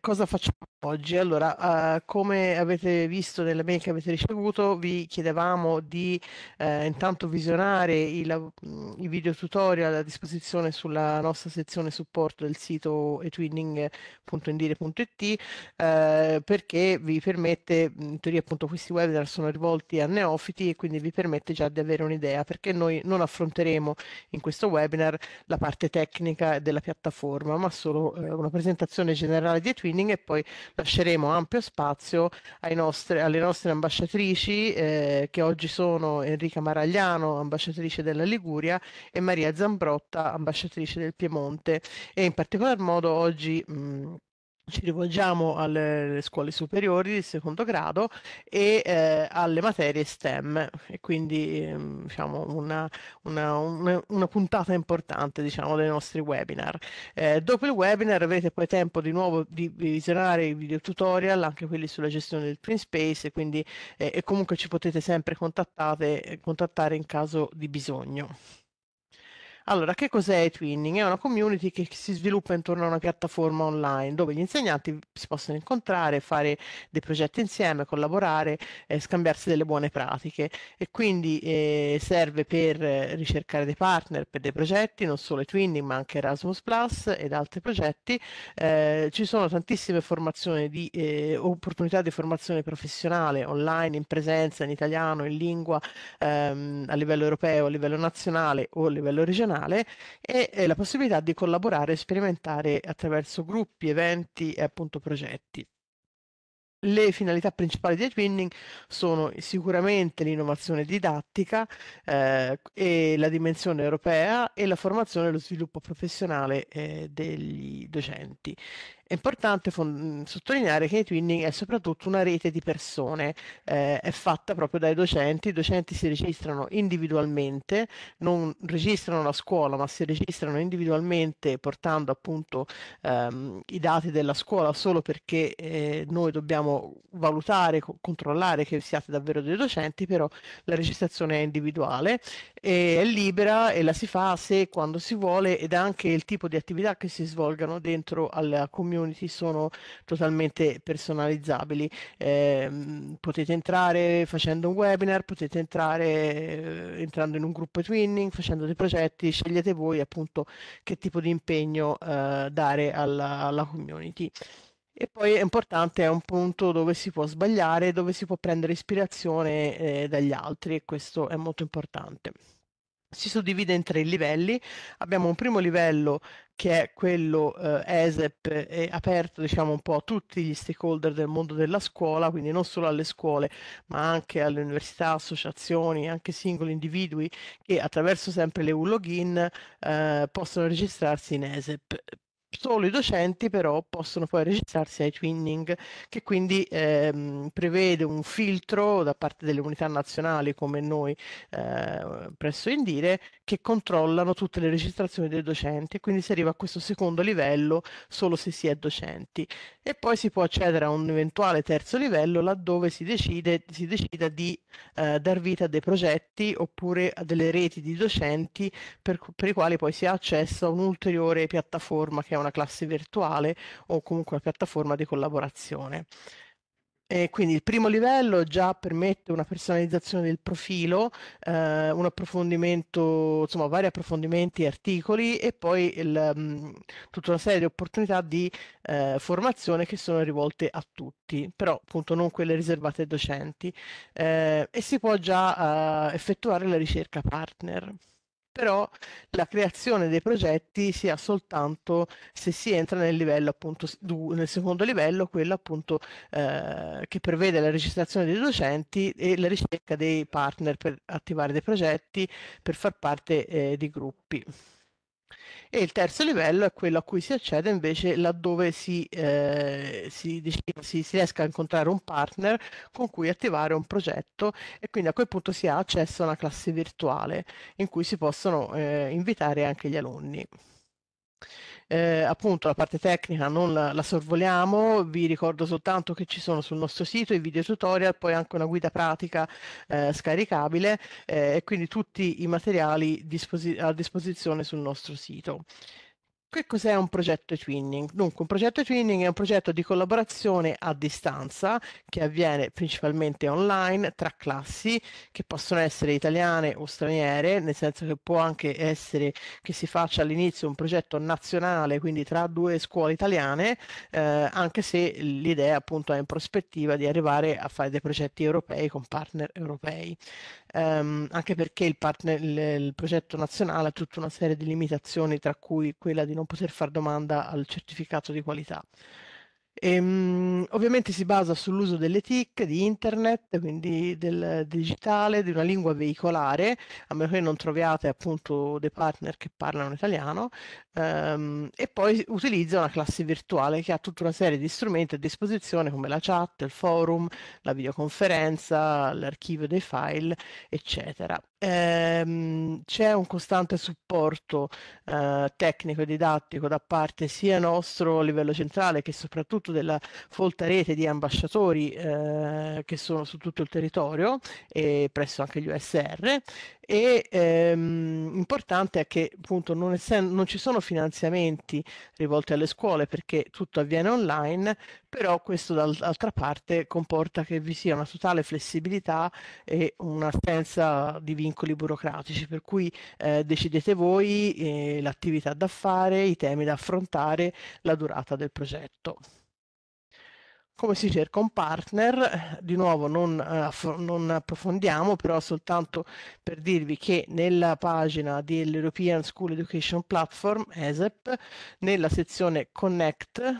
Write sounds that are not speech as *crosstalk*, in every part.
cosa facciamo oggi? Allora, eh, come avete visto nelle mail che avete ricevuto, vi chiedevamo di eh, intanto visionare i, lav- i video tutorial a disposizione sulla nostra sezione supporto del sito etwinning.indire.it eh, perché vi permette, in teoria appunto questi webinar sono rivolti a neofiti e quindi vi permette già di avere un'idea perché noi non affronteremo in questo webinar la parte tecnica della piattaforma ma solo una presentazione generale di eTwinning e poi lasceremo ampio spazio nostre, alle nostre ambasciatrici eh, che oggi sono Enrica Maragliano, ambasciatrice della Liguria e Maria Zambrotta, ambasciatrice del Piemonte. E in particolar modo oggi mh, ci rivolgiamo alle scuole superiori di secondo grado e eh, alle materie STEM e quindi ehm, diciamo una, una, una, una, puntata importante diciamo, dei nostri webinar. Eh, dopo il webinar avrete poi tempo di nuovo di visionare i video tutorial, anche quelli sulla gestione del print space e, quindi, eh, e comunque ci potete sempre contattare in caso di bisogno. Allora, che cos'è Twinning? È una community che si sviluppa intorno a una piattaforma online dove gli insegnanti si possono incontrare, fare dei progetti insieme, collaborare, eh, scambiarsi delle buone pratiche e quindi eh, serve per ricercare dei partner per dei progetti, non solo Twinning ma anche Erasmus Plus ed altri progetti. Eh, ci sono tantissime formazioni di eh, opportunità di formazione professionale online, in presenza, in italiano, in lingua, ehm, a livello europeo, a livello nazionale o a livello regionale canale e, e la possibilità di collaborare e sperimentare attraverso gruppi, eventi e appunto progetti. Le finalità principali di Twinning sono sicuramente l'innovazione didattica eh, e la dimensione europea e la formazione e lo sviluppo professionale eh, degli docenti. È importante sottolineare che Twinning è soprattutto una rete di persone, eh, è fatta proprio dai docenti, i docenti si registrano individualmente, non registrano la scuola ma si registrano individualmente portando appunto ehm, i dati della scuola solo perché eh, noi dobbiamo valutare, co- controllare che siate davvero dei docenti, però la registrazione è individuale e è libera e la si fa se quando si vuole ed anche il tipo di attività che si svolgano dentro alla community community sono totalmente personalizzabili. Eh, potete entrare facendo un webinar, potete entrare eh, entrando in un gruppo twinning, facendo dei progetti, scegliete voi appunto che tipo di impegno eh, dare alla, alla community. E poi è importante, è un punto dove si può sbagliare, dove si può prendere ispirazione eh, dagli altri e questo è molto importante si suddivide in tre livelli. Abbiamo un primo livello che è quello eh, ESEP, è aperto diciamo un po' a tutti gli stakeholder del mondo della scuola, quindi non solo alle scuole, ma anche alle università, associazioni, anche singoli individui che attraverso sempre le U-Login eh, possono registrarsi in ESEP. Solo i docenti però possono poi registrarsi ai twinning, che quindi ehm, prevede un filtro da parte delle unità nazionali come noi eh, presso Indire che controllano tutte le registrazioni dei docenti. E quindi si arriva a questo secondo livello solo se si è docenti. E poi si può accedere a un eventuale terzo livello laddove si decide si decida di eh, dar vita a dei progetti oppure a delle reti di docenti per, per i quali poi si ha accesso a un'ulteriore piattaforma che è una classe virtuale o comunque una piattaforma di collaborazione. E quindi il primo livello già permette una personalizzazione del profilo, eh, un approfondimento, insomma vari approfondimenti e articoli e poi il, mh, tutta una serie di opportunità di eh, formazione che sono rivolte a tutti, però appunto non quelle riservate ai docenti eh, e si può già eh, effettuare la ricerca partner però la creazione dei progetti si ha soltanto se si entra nel livello appunto nel secondo livello, quello appunto eh, che prevede la registrazione dei docenti e la ricerca dei partner per attivare dei progetti per far parte eh, di gruppi. E il terzo livello è quello a cui si accede invece laddove si, eh, si, si, si riesca a incontrare un partner con cui attivare un progetto e quindi a quel punto si ha accesso a una classe virtuale in cui si possono eh, invitare anche gli alunni eh, appunto la parte tecnica non la, la, sorvoliamo, vi ricordo soltanto che ci sono sul nostro sito i video tutorial, poi anche una guida pratica eh, scaricabile eh, e quindi tutti i materiali disposi a disposizione sul nostro sito. Che cos'è un progetto twinning? Dunque, un progetto twinning è un progetto di collaborazione a distanza che avviene principalmente online tra classi che possono essere italiane o straniere, nel senso che può anche essere che si faccia all'inizio un progetto nazionale, quindi tra due scuole italiane, eh, anche se l'idea appunto è in prospettiva di arrivare a fare dei progetti europei con partner europei ehm, anche perché il, partner, il, il, progetto nazionale ha tutta una serie di limitazioni, tra cui quella di non poter fare domanda al certificato di qualità. E, um, ovviamente si basa sull'uso delle TIC, di internet, quindi del digitale, di una lingua veicolare, a meno che non troviate appunto dei partner che parlano italiano, um, e poi utilizza una classe virtuale che ha tutta una serie di strumenti a disposizione come la chat, il forum, la videoconferenza, l'archivio dei file, eccetera. Ehm, c'è un costante supporto eh, tecnico e didattico da parte sia nostro a livello centrale che soprattutto della folta rete di ambasciatori eh, che sono su tutto il territorio e presso anche gli USR e ehm, importante è che appunto non, essendo, non ci sono finanziamenti rivolti alle scuole perché tutto avviene online, però questo dall'altra parte comporta che vi sia una totale flessibilità e un'assenza di vincoli burocratici, per cui eh, decidete voi eh, l'attività da fare, i temi da affrontare, la durata del progetto. Come si cerca un partner? Di nuovo non, uh, non, approfondiamo, però soltanto per dirvi che nella pagina dell'European School Education Platform, ESEP, nella sezione Connect,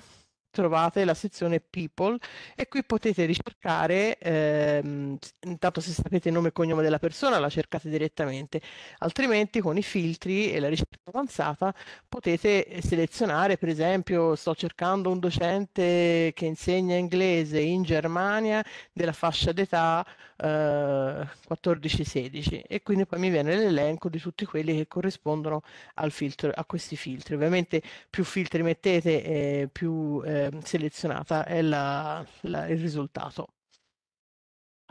trovate la sezione People e qui potete ricercare, ehm, intanto se sapete il nome e cognome della persona la cercate direttamente, altrimenti con i filtri e la ricerca avanzata potete selezionare, per esempio sto cercando un docente che insegna inglese in Germania della fascia d'età eh, 14-16 e quindi poi mi viene l'elenco di tutti quelli che corrispondono al filtro, a questi filtri. Ovviamente più filtri mettete, eh, più eh, selezionata è la, la, il risultato.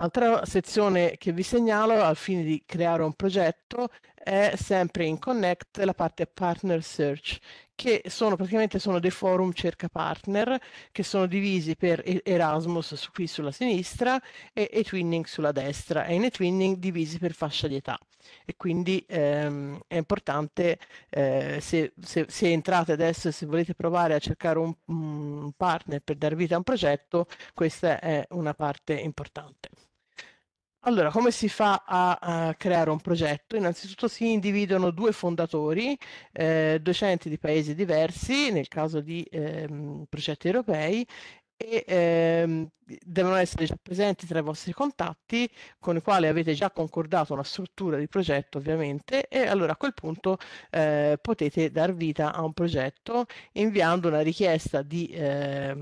Altra sezione che vi segnalo al fine di creare un progetto è sempre in Connect la parte Partner Search, che sono praticamente sono dei forum cerca partner che sono divisi per Erasmus su, qui sulla sinistra e eTwinning sulla destra e in eTwinning divisi per fascia di età e quindi ehm, è importante eh, se, se, se, entrate adesso e se volete provare a cercare un, un partner per dar vita a un progetto questa è una parte importante. Allora, come si fa a, a, creare un progetto? Innanzitutto si individuano due fondatori, eh, docenti di paesi diversi, nel caso di ehm, progetti europei, e ehm, devono essere già presenti tra i vostri contatti con i quali avete già concordato una struttura di progetto ovviamente e allora a quel punto eh, potete dar vita a un progetto inviando una richiesta di, eh,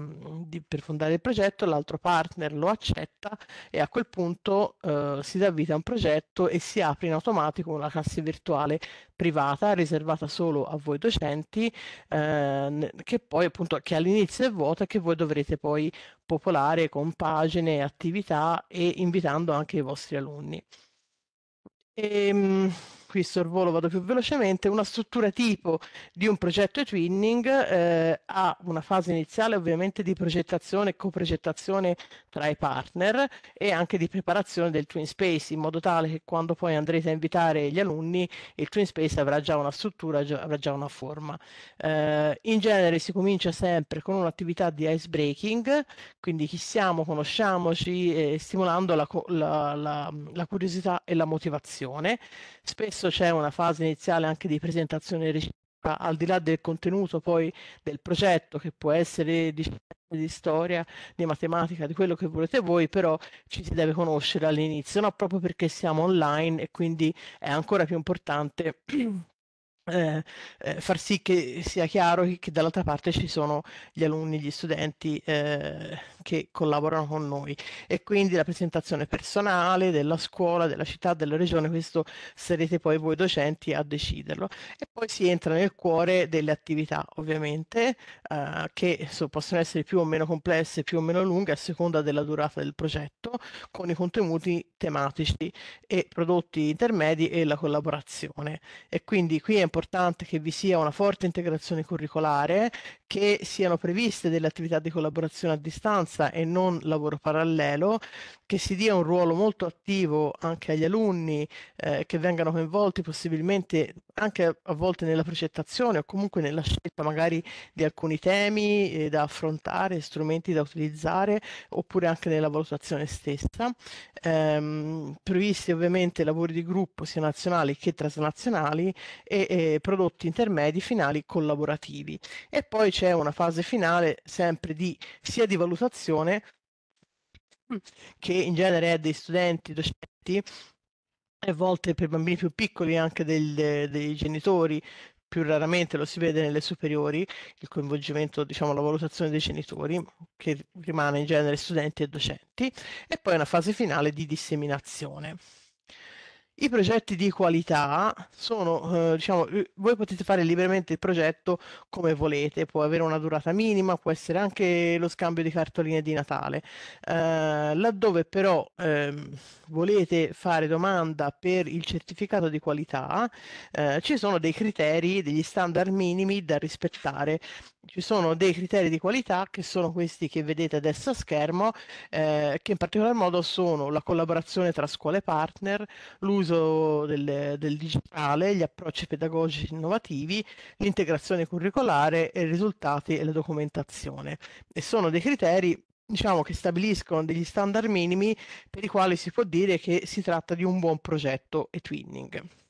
di, per fondare il progetto, l'altro partner lo accetta e a quel punto eh, si dà vita a un progetto e si apre in automatico una classe virtuale privata riservata solo a voi docenti eh, che poi appunto che all'inizio è vuota e che voi dovrete poi popolare con pagine, attività e invitando anche i vostri alunni. E, ehm, qui sorvolo vado più velocemente, una struttura tipo di un progetto e-twinning eh, ha una fase iniziale ovviamente di progettazione e coprogettazione tra i partner e anche di preparazione del Twin Space in modo tale che quando poi andrete a invitare gli alunni il Twin Space avrà già una struttura, già, avrà già una forma. Eh, in genere si comincia sempre con un'attività di ice breaking, quindi chi siamo, conosciamoci, eh, stimolando la, la, la, la curiosità e la motivazione. Spesso c'è una fase iniziale anche di presentazione reciproca, al di là del contenuto poi del progetto, che può essere di, di storia, di matematica, di quello che volete voi, però ci si deve conoscere all'inizio, no? proprio perché siamo online e quindi è ancora più importante *clears throat* eh, eh, far sì che sia chiaro che, che, dall'altra parte ci sono gli alunni, gli studenti eh, che collaborano con noi e quindi la presentazione personale della scuola, della città, della regione, questo sarete poi voi docenti a deciderlo. E poi si entra nel cuore delle attività, ovviamente, eh, che so, possono essere più o meno complesse, più o meno lunghe a seconda della durata del progetto, con i contenuti tematici e prodotti intermedi e la collaborazione. E quindi qui è importante che vi sia una forte integrazione curricolare, che siano previste delle attività di collaborazione a distanza e non lavoro parallelo, che si dia un ruolo molto attivo anche agli alunni, eh, che vengano coinvolti possibilmente anche a volte nella progettazione o comunque nella scelta magari di alcuni temi eh, da affrontare, strumenti da utilizzare, oppure anche nella valutazione stessa. Ehm, previsti ovviamente lavori di gruppo sia nazionali che transnazionali e, e prodotti intermedi finali collaborativi. E poi c'è una fase finale sempre di sia di valutazione che in genere è dei studenti, docenti e a volte per bambini più piccoli anche del, dei genitori, più raramente lo si vede nelle superiori, il coinvolgimento, diciamo, la valutazione dei genitori, che rimane in genere studenti e docenti, e poi una fase finale di disseminazione. I progetti di qualità sono, eh, diciamo, voi potete fare liberamente il progetto come volete, può avere una durata minima, può essere anche lo scambio di cartoline di Natale. Eh, laddove però eh, volete fare domanda per il certificato di qualità, eh, ci sono dei criteri, degli standard minimi da rispettare ci sono dei criteri di qualità che sono questi che vedete adesso a schermo, eh, che in particolar modo sono la collaborazione tra scuole partner, l'uso del, del digitale, gli approcci pedagogici innovativi, l'integrazione curricolare e i risultati e la documentazione. E sono dei criteri diciamo che stabiliscono degli standard minimi per i quali si può dire che si tratta di un buon progetto e twinning.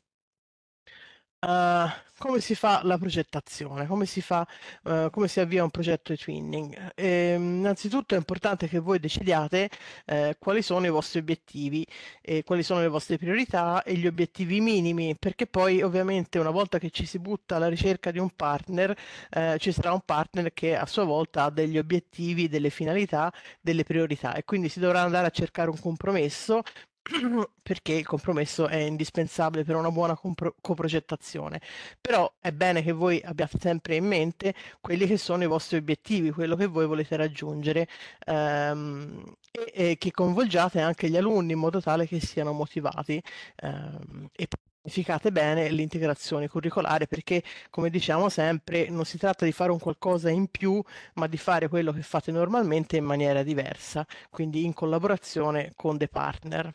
Uh, come si fa la progettazione? Come si fa, uh, come si avvia un progetto di twinning? E, ehm, innanzitutto è importante che voi decidiate eh, quali sono i vostri obiettivi e quali sono le vostre priorità e gli obiettivi minimi, perché poi ovviamente una volta che ci si butta alla ricerca di un partner, eh, ci sarà un partner che a sua volta ha degli obiettivi, delle finalità, delle priorità e quindi si dovrà andare a cercare un compromesso *coughs* perché il compromesso è indispensabile per una buona compro- coprogettazione. Però è bene che voi abbiate sempre in mente quelli che sono i vostri obiettivi, quello che voi volete raggiungere ehm, e, e, che coinvolgiate anche gli alunni in modo tale che siano motivati ehm, e pianificate bene l'integrazione curricolare perché come diciamo sempre non si tratta di fare un qualcosa in più ma di fare quello che fate normalmente in maniera diversa quindi in collaborazione con dei partner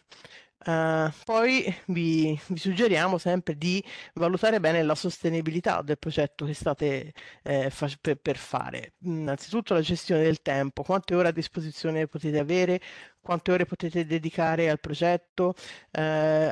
Uh, poi vi, vi, suggeriamo sempre di valutare bene la sostenibilità del progetto che state eh, fa- per, per, fare. Innanzitutto la gestione del tempo, quante ore a disposizione potete avere, quante ore potete dedicare al progetto, uh,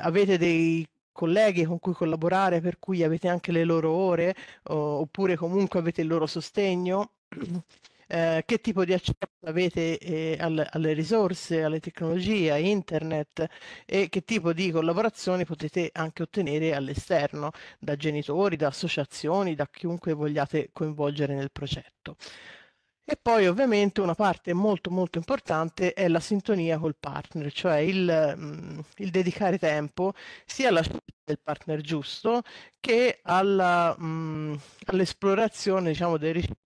avete dei colleghi con cui collaborare, per cui avete anche le loro ore, o, oppure comunque avete il loro sostegno. *clears throat* Eh, che tipo di accesso avete eh, alle, alle, risorse, alle tecnologie, a internet e che tipo di collaborazioni potete anche ottenere all'esterno, da genitori, da associazioni, da chiunque vogliate coinvolgere nel progetto. E poi ovviamente una parte molto molto importante è la sintonia col partner, cioè il, mm, il dedicare tempo sia alla scelta del partner giusto che mm, all'esplorazione diciamo, dei ricerche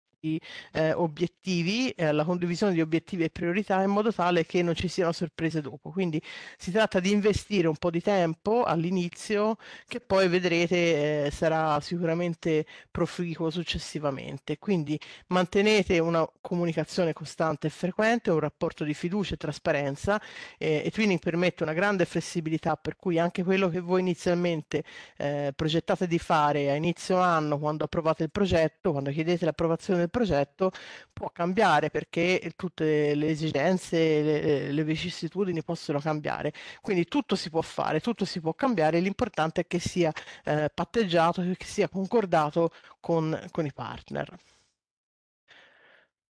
eh, obiettivi, eh, la condivisione di obiettivi e priorità in modo tale che non ci siano sorprese dopo. Quindi si tratta di investire un po' di tempo all'inizio che poi vedrete eh, sarà sicuramente proficuo successivamente. Quindi mantenete una comunicazione costante e frequente, un rapporto di fiducia e trasparenza e Twinning permette una grande flessibilità per cui anche quello che voi inizialmente eh, progettate di fare a inizio anno quando approvate il progetto, quando chiedete l'approvazione del progetto può cambiare perché tutte le esigenze, le, le vicissitudini possono cambiare. Quindi tutto si può fare, tutto si può cambiare, l'importante è che sia eh, patteggiato, che sia concordato con, con i partner.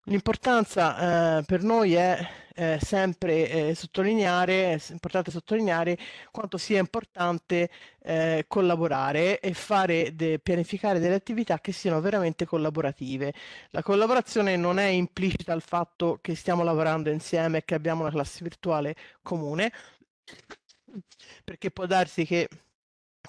L'importanza eh, per noi è eh, sempre eh, sottolineare, è importante sottolineare quanto sia importante eh, collaborare e fare de, pianificare delle attività che siano veramente collaborative. La collaborazione non è implicita al fatto che stiamo lavorando insieme e che abbiamo una classe virtuale comune, perché può darsi che,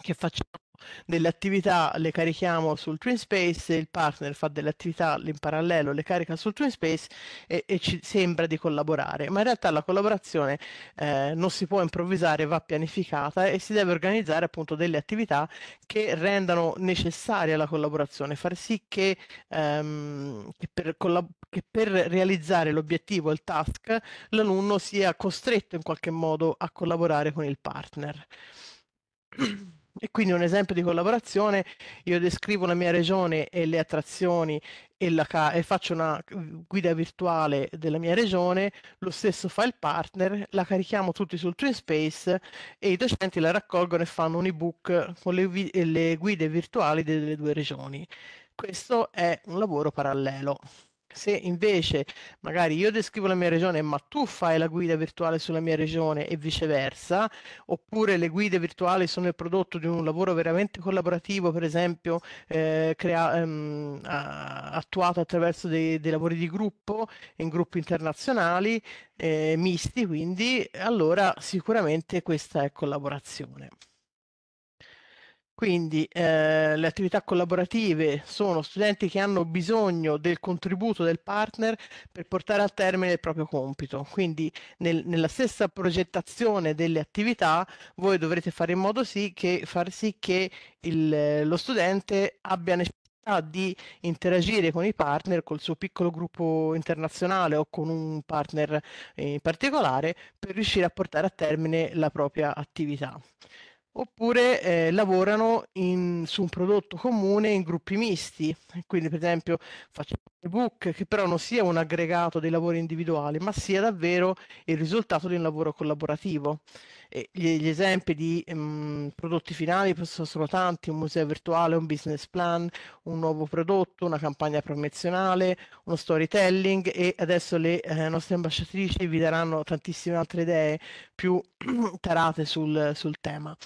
che facciamo delle attività le carichiamo sul TwinSpace, il partner fa delle attività in parallelo, le carica sul TwinSpace e, e ci sembra di collaborare, ma in realtà la collaborazione eh, non si può improvvisare, va pianificata e si deve organizzare appunto delle attività che rendano necessaria la collaborazione, far sì che, ehm, che, per, collab- che per realizzare l'obiettivo, il task, l'alunno sia costretto in qualche modo a collaborare con il partner. E quindi un esempio di collaborazione, io descrivo la mia regione e le attrazioni e, la, e, faccio una guida virtuale della mia regione, lo stesso fa il partner, la carichiamo tutti sul TwinSpace e i docenti la raccolgono e fanno un ebook con le, le guide virtuali delle due regioni. Questo è un lavoro parallelo. Se invece magari io descrivo la mia regione, ma tu fai la guida virtuale sulla mia regione e viceversa, oppure le guide virtuali sono il prodotto di un lavoro veramente collaborativo, per esempio eh, crea- ehm, attuato attraverso dei, dei, lavori di gruppo, in gruppi internazionali, eh, misti, quindi allora sicuramente questa è collaborazione. Quindi eh, le attività collaborative sono studenti che hanno bisogno del contributo del partner per portare a termine il proprio compito. Quindi nel, nella stessa progettazione delle attività voi dovrete fare in modo sì che, far sì che il, lo studente abbia necessità di interagire con i partner, col suo piccolo gruppo internazionale o con un partner in particolare per riuscire a portare a termine la propria attività oppure eh, lavorano in, su un prodotto comune in gruppi misti, quindi per esempio facciamo ebook che però non sia un aggregato dei lavori individuali, ma sia davvero il risultato di un lavoro collaborativo. Gli, gli, esempi di um, prodotti finali sono tanti, un museo virtuale, un business plan, un nuovo prodotto, una campagna promozionale, uno storytelling e adesso le eh, nostre ambasciatrici vi daranno tantissime altre idee più *clears throat* tarate sul, sul tema.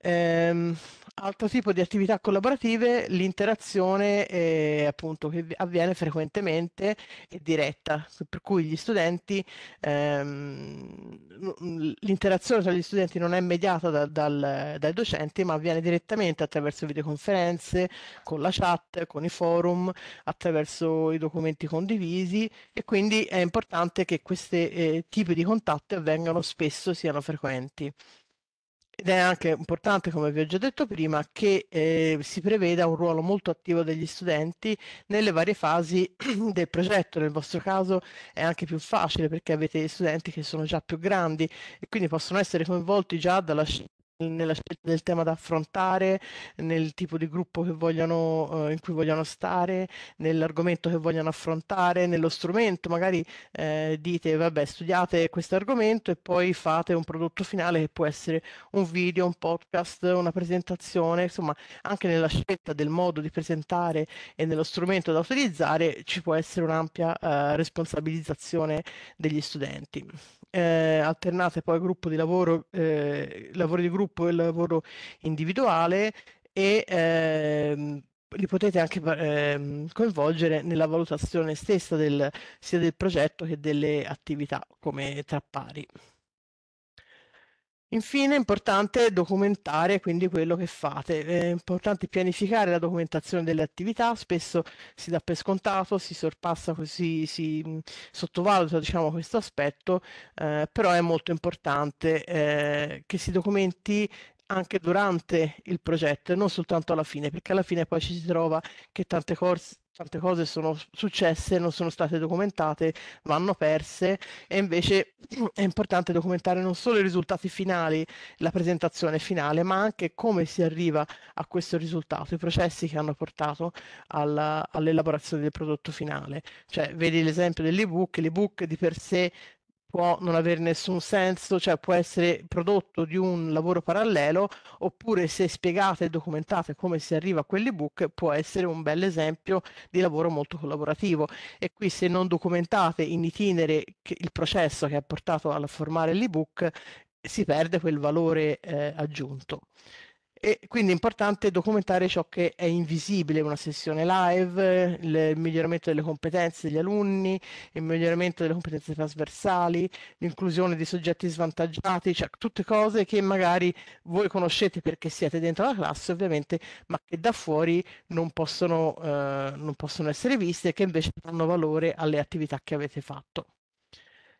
Ehm, altro tipo di attività collaborative, l'interazione eh, appunto che avviene frequentemente e diretta, per cui gli studenti, ehm, l'interazione tra gli studenti non è mediata da, dal, dai docenti, ma avviene direttamente attraverso videoconferenze, con la chat, con i forum, attraverso i documenti condivisi e quindi è importante che questi eh, tipi di contatti avvengano spesso, siano frequenti. Ed è anche importante, come vi ho già detto prima, che eh, si preveda un ruolo molto attivo degli studenti nelle varie fasi *clears throat* del progetto. Nel vostro caso è anche più facile perché avete studenti che sono già più grandi e quindi possono essere coinvolti già dalla scelta nella scelta del tema da affrontare, nel tipo di gruppo vogliono, eh, in cui vogliono stare, nell'argomento che vogliono affrontare, nello strumento. Magari eh, dite, vabbè, studiate questo argomento e poi fate un prodotto finale che può essere un video, un podcast, una presentazione, insomma, anche nella scelta del modo di presentare e nello strumento da utilizzare ci può essere un'ampia eh, responsabilizzazione degli studenti eh, alternate poi gruppo di lavoro, eh, lavoro di gruppo e lavoro individuale e ehm, li potete anche eh, coinvolgere nella valutazione stessa del, sia del progetto che delle attività come tra pari. Infine è importante documentare quindi quello che fate, è importante pianificare la documentazione delle attività, spesso si dà per scontato, si sorpassa così, si sottovaluta diciamo, questo aspetto, eh, però è molto importante eh, che si documenti anche durante il progetto e non soltanto alla fine, perché alla fine poi ci si trova che tante cose tante cose sono successe, non sono state documentate, vanno perse e invece *clears throat* è importante documentare non solo i risultati finali, la presentazione finale, ma anche come si arriva a questo risultato, i processi che hanno portato alla, all'elaborazione del prodotto finale. Cioè, vedi l'esempio dell'ebook, l'ebook di per sé può non avere nessun senso, cioè può essere prodotto di un lavoro parallelo, oppure se spiegate e documentate come si arriva a quell'ebook, può essere un bel esempio di lavoro molto collaborativo. E qui se non documentate in itinere il processo che ha portato a formare l'ebook, si perde quel valore eh, aggiunto. E quindi è importante documentare ciò che è invisibile in una sessione live, il miglioramento delle competenze degli alunni, il miglioramento delle competenze trasversali, l'inclusione di soggetti svantaggiati, cioè tutte cose che magari voi conoscete perché siete dentro la classe ovviamente, ma che da fuori non possono, eh, non possono essere viste e che invece danno valore alle attività che avete fatto.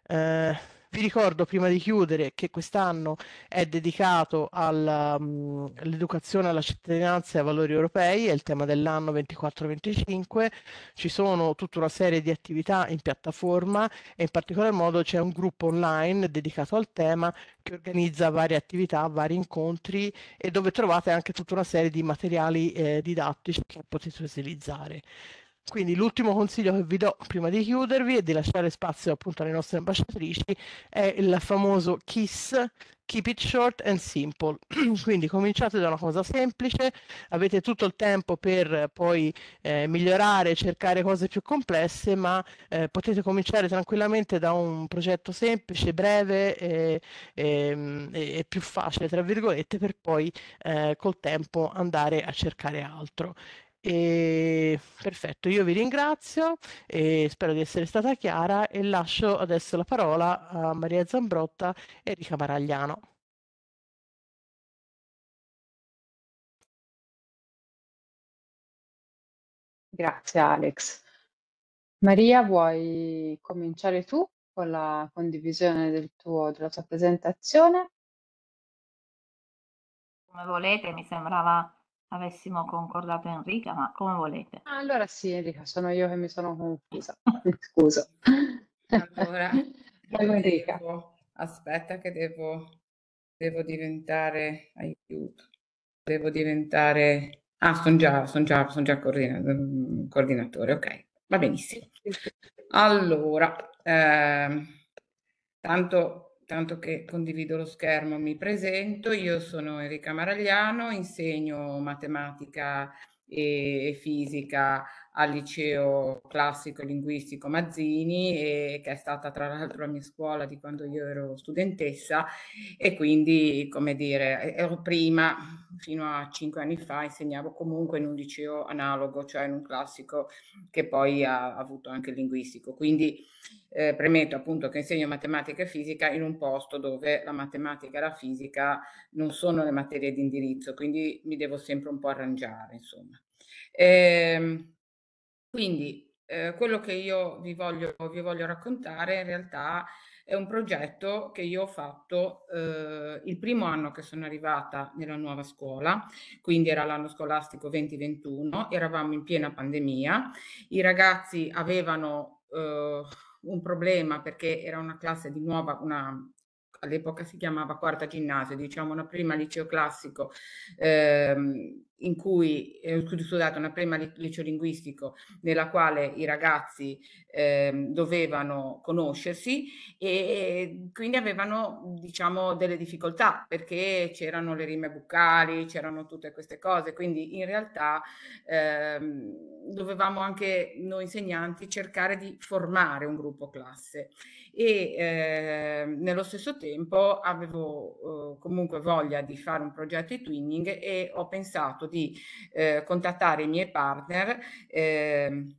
Eh, vi ricordo prima di chiudere che quest'anno è dedicato all'educazione mm, alla cittadinanza e ai valori europei, è il tema dell'anno 24-25, ci sono tutta una serie di attività in piattaforma e in particolar modo c'è un gruppo online dedicato al tema che organizza varie attività, vari incontri e dove trovate anche tutta una serie di materiali eh, didattici che potete utilizzare. Quindi l'ultimo consiglio che vi do prima di chiudervi e di lasciare spazio appunto alle nostre ambasciatrici è il famoso KISS, Keep it short and simple. *clears throat* Quindi cominciate da una cosa semplice, avete tutto il tempo per poi eh, migliorare, cercare cose più complesse, ma eh, potete cominciare tranquillamente da un progetto semplice, breve e, e, e più facile, tra virgolette, per poi eh, col tempo andare a cercare altro. E, perfetto, io vi ringrazio e spero di essere stata chiara e lascio adesso la parola a Maria Zambrotta e Enrica Maragliano. Grazie Alex. Maria, vuoi cominciare tu con la condivisione del tuo, della tua presentazione? Come volete, mi sembrava avessimo concordato Enrica, ma come volete. Ah, allora sì, Enrica, sono io che mi sono confusa. *laughs* Scusa. Allora, *laughs* devo, aspetta che devo, devo diventare, aiuto, devo diventare, ah, sono già, son già, son già coordinatore, ok, va benissimo. Allora, eh, tanto tanto che condivido lo schermo, mi presento. Io sono Enrica Maragliano, insegno matematica e fisica al liceo classico linguistico Mazzini e che è stata tra l'altro la mia scuola di quando io ero studentessa. E quindi come dire ero prima fino a cinque anni fa insegnavo comunque in un liceo analogo cioè in un classico che poi ha avuto anche il linguistico. Quindi eh, premetto appunto che insegno matematica e fisica in un posto dove la matematica e la fisica non sono le materie di indirizzo quindi mi devo sempre un po' arrangiare insomma. Eh, quindi eh, quello che io vi voglio, vi voglio raccontare in realtà è un progetto che io ho fatto eh, il primo anno che sono arrivata nella nuova scuola, quindi era l'anno scolastico 2021, eravamo in piena pandemia, i ragazzi avevano eh, un problema perché era una classe di nuova, una all'epoca si chiamava quarta ginnasio, diciamo una prima liceo classico ehm, in cui, eh, scusate, una prima liceo linguistico nella quale i ragazzi eh, dovevano conoscersi e quindi avevano, diciamo, delle difficoltà perché c'erano le rime buccali, c'erano tutte queste cose, quindi in realtà ehm, dovevamo anche noi insegnanti cercare di formare un gruppo classe e eh, nello stesso tempo avevo eh, comunque voglia di fare un progetto di twinning e ho pensato di eh, contattare i miei partner ehm,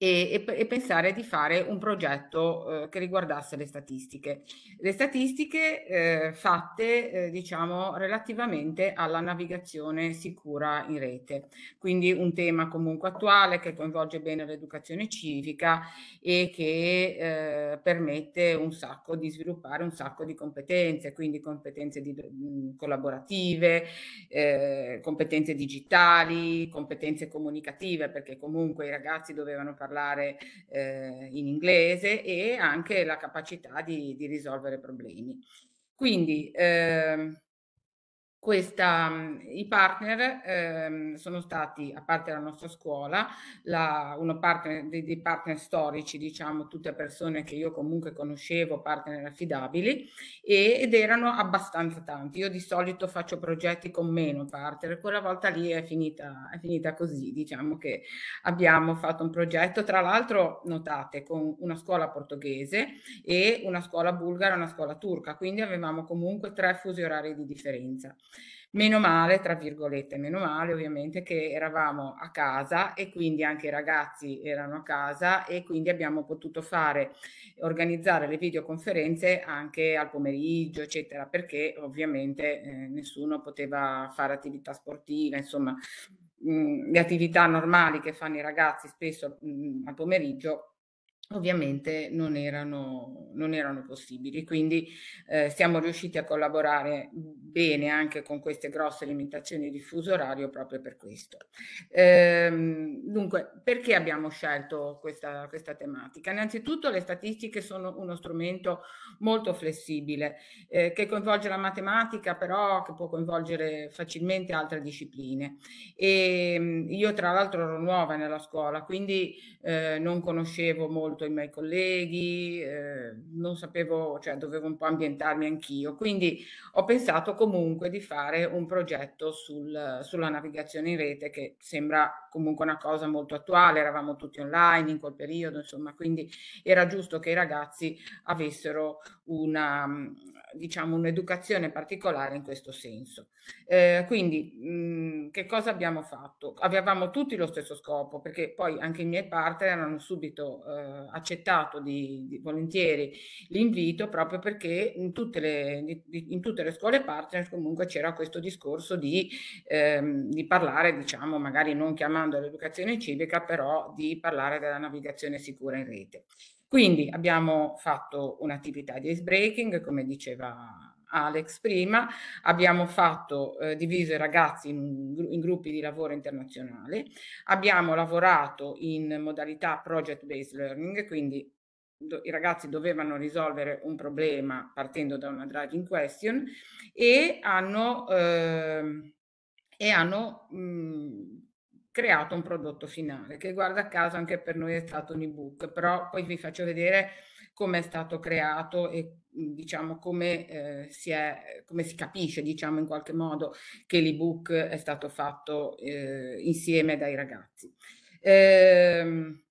e, e, pensare di fare un progetto eh, che riguardasse le statistiche. Le statistiche eh, fatte, eh, diciamo, relativamente alla navigazione sicura in rete, quindi un tema comunque attuale che coinvolge bene l'educazione civica e che eh, permette un sacco di sviluppare un sacco di competenze, quindi competenze di, mh, collaborative, eh, competenze digitali, competenze comunicative, perché comunque i ragazzi dovevano parlare parlare eh, in inglese e anche la capacità di, di risolvere problemi. Quindi eh, questa, I partner ehm, sono stati, a parte la nostra scuola, la, uno partner, dei, dei, partner storici, diciamo, tutte persone che io comunque conoscevo, partner affidabili, e, ed erano abbastanza tanti. Io di solito faccio progetti con meno partner, quella volta lì è finita, è finita così, diciamo che abbiamo fatto un progetto, tra l'altro, notate, con una scuola portoghese e una scuola bulgara e una scuola turca, quindi avevamo comunque tre fusi orari di differenza. Meno male, tra virgolette, meno male ovviamente che eravamo a casa e quindi anche i ragazzi erano a casa e quindi abbiamo potuto fare, organizzare le videoconferenze anche al pomeriggio, eccetera, perché ovviamente eh, nessuno poteva fare attività sportiva, insomma, mh, le attività normali che fanno i ragazzi spesso mh, al pomeriggio ovviamente non erano, non erano possibili. Quindi eh, siamo riusciti a collaborare bene anche con queste grosse limitazioni di fuso orario proprio per questo. Ehm, dunque, perché abbiamo scelto questa, questa tematica? Innanzitutto le statistiche sono uno strumento molto flessibile eh, che coinvolge la matematica però che può coinvolgere facilmente altre discipline. E ehm, io tra l'altro ero nuova nella scuola, quindi eh, non conoscevo molto molto i miei colleghi, eh, non sapevo, cioè dovevo un po' ambientarmi anch'io, quindi ho pensato comunque di fare un progetto sul, sulla navigazione in rete che sembra comunque una cosa molto attuale, eravamo tutti online in quel periodo, insomma, quindi era giusto che i ragazzi avessero una, diciamo, un'educazione particolare in questo senso. Eh, quindi, mh, mm, che cosa abbiamo fatto? Avevamo tutti lo stesso scopo, perché poi anche i miei partner hanno subito eh, accettato di, di volentieri l'invito, proprio perché in tutte le, in tutte le scuole partner comunque c'era questo discorso di, ehm, di parlare, diciamo, magari non chiamando l'educazione civica, però di parlare della navigazione sicura in rete. Quindi abbiamo fatto un'attività di icebreaking, come diceva Alex prima, abbiamo fatto, eh, diviso i ragazzi in, in, gruppi di lavoro internazionale, abbiamo lavorato in modalità project based learning, quindi do, i ragazzi dovevano risolvere un problema partendo da una driving question e hanno, eh, e hanno mh, creato un prodotto finale che guarda caso anche per noi è stato un ebook, però poi vi faccio vedere come è stato creato e diciamo come, eh, si, è, come si capisce diciamo in qualche modo che l'ebook è stato fatto eh, insieme dai ragazzi. Eh,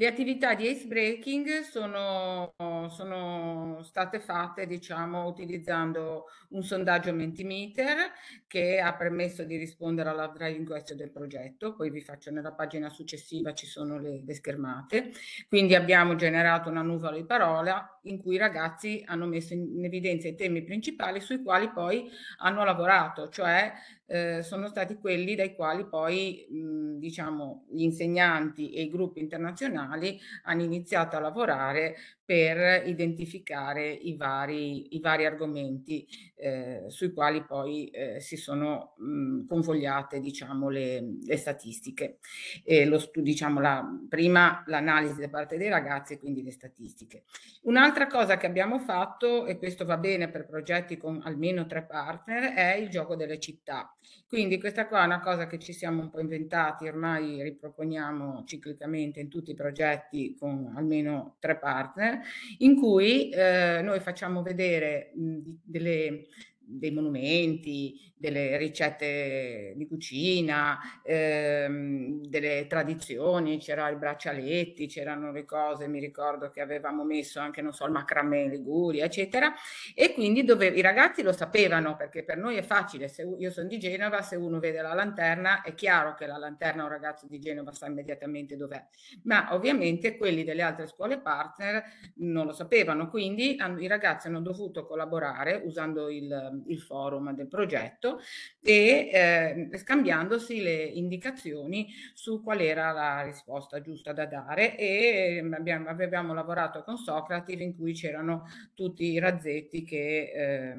le attività di ace breaking sono, sono, state fatte, diciamo, utilizzando un sondaggio Mentimeter che ha permesso di rispondere alla driving question del progetto. Poi vi faccio nella pagina successiva, ci sono le, le schermate. Quindi abbiamo generato una nuvola di parola in cui i ragazzi hanno messo in evidenza i temi principali sui quali poi hanno lavorato, cioè eh, sono stati quelli dai quali poi mh, diciamo, gli insegnanti e i gruppi internazionali hanno iniziato a lavorare per identificare i vari, i vari argomenti eh, sui quali poi eh, si sono mh, convogliate diciamo, le, le statistiche. E lo, diciamo, la, prima l'analisi da parte dei ragazzi e quindi le statistiche. Un'altra cosa che abbiamo fatto, e questo va bene per progetti con almeno tre partner, è il gioco delle città. Quindi questa qua è una cosa che ci siamo un po' inventati, ormai riproponiamo ciclicamente in tutti i progetti con almeno tre partner, in cui eh, noi facciamo vedere mh, delle dei monumenti, delle ricette di cucina, ehm, delle tradizioni, c'erano i braccialetti, c'erano le cose, mi ricordo che avevamo messo anche, non so, il macramè in Liguria, eccetera, e quindi dove, i ragazzi lo sapevano, perché per noi è facile, se io sono di Genova, se uno vede la lanterna, è chiaro che la lanterna un ragazzo di Genova sa immediatamente dov'è, ma ovviamente quelli delle altre scuole partner non lo sapevano, quindi hanno, i ragazzi hanno dovuto collaborare usando il il forum del progetto e eh, scambiandosi le indicazioni su qual era la risposta giusta da dare e ehm, abbiamo, avevamo lavorato con Socrate in cui c'erano tutti i razzetti che, eh,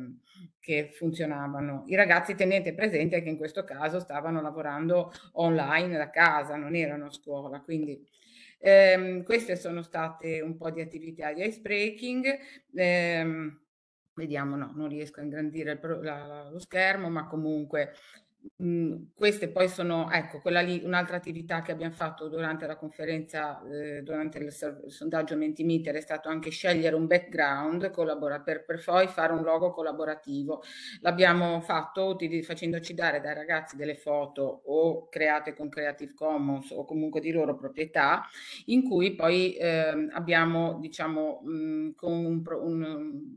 che funzionavano. I ragazzi tenete presente che in questo caso stavano lavorando online da casa, non erano a scuola, quindi ehm, queste sono state un po' di attività di icebreaking. Ehm, vediamo, no, non riesco a ingrandire la, lo schermo, ma comunque Mhmm, queste poi sono, ecco, quella lì, un'altra attività che abbiamo fatto durante la conferenza, eh, durante il, sondaggio Mentimeter è stato anche scegliere un background per, per poi fare un logo collaborativo. L'abbiamo fatto facendoci dare dai ragazzi delle foto o create con Creative Commons o comunque di loro proprietà, in cui poi eh, abbiamo, diciamo, mh, mhmm, con un, un,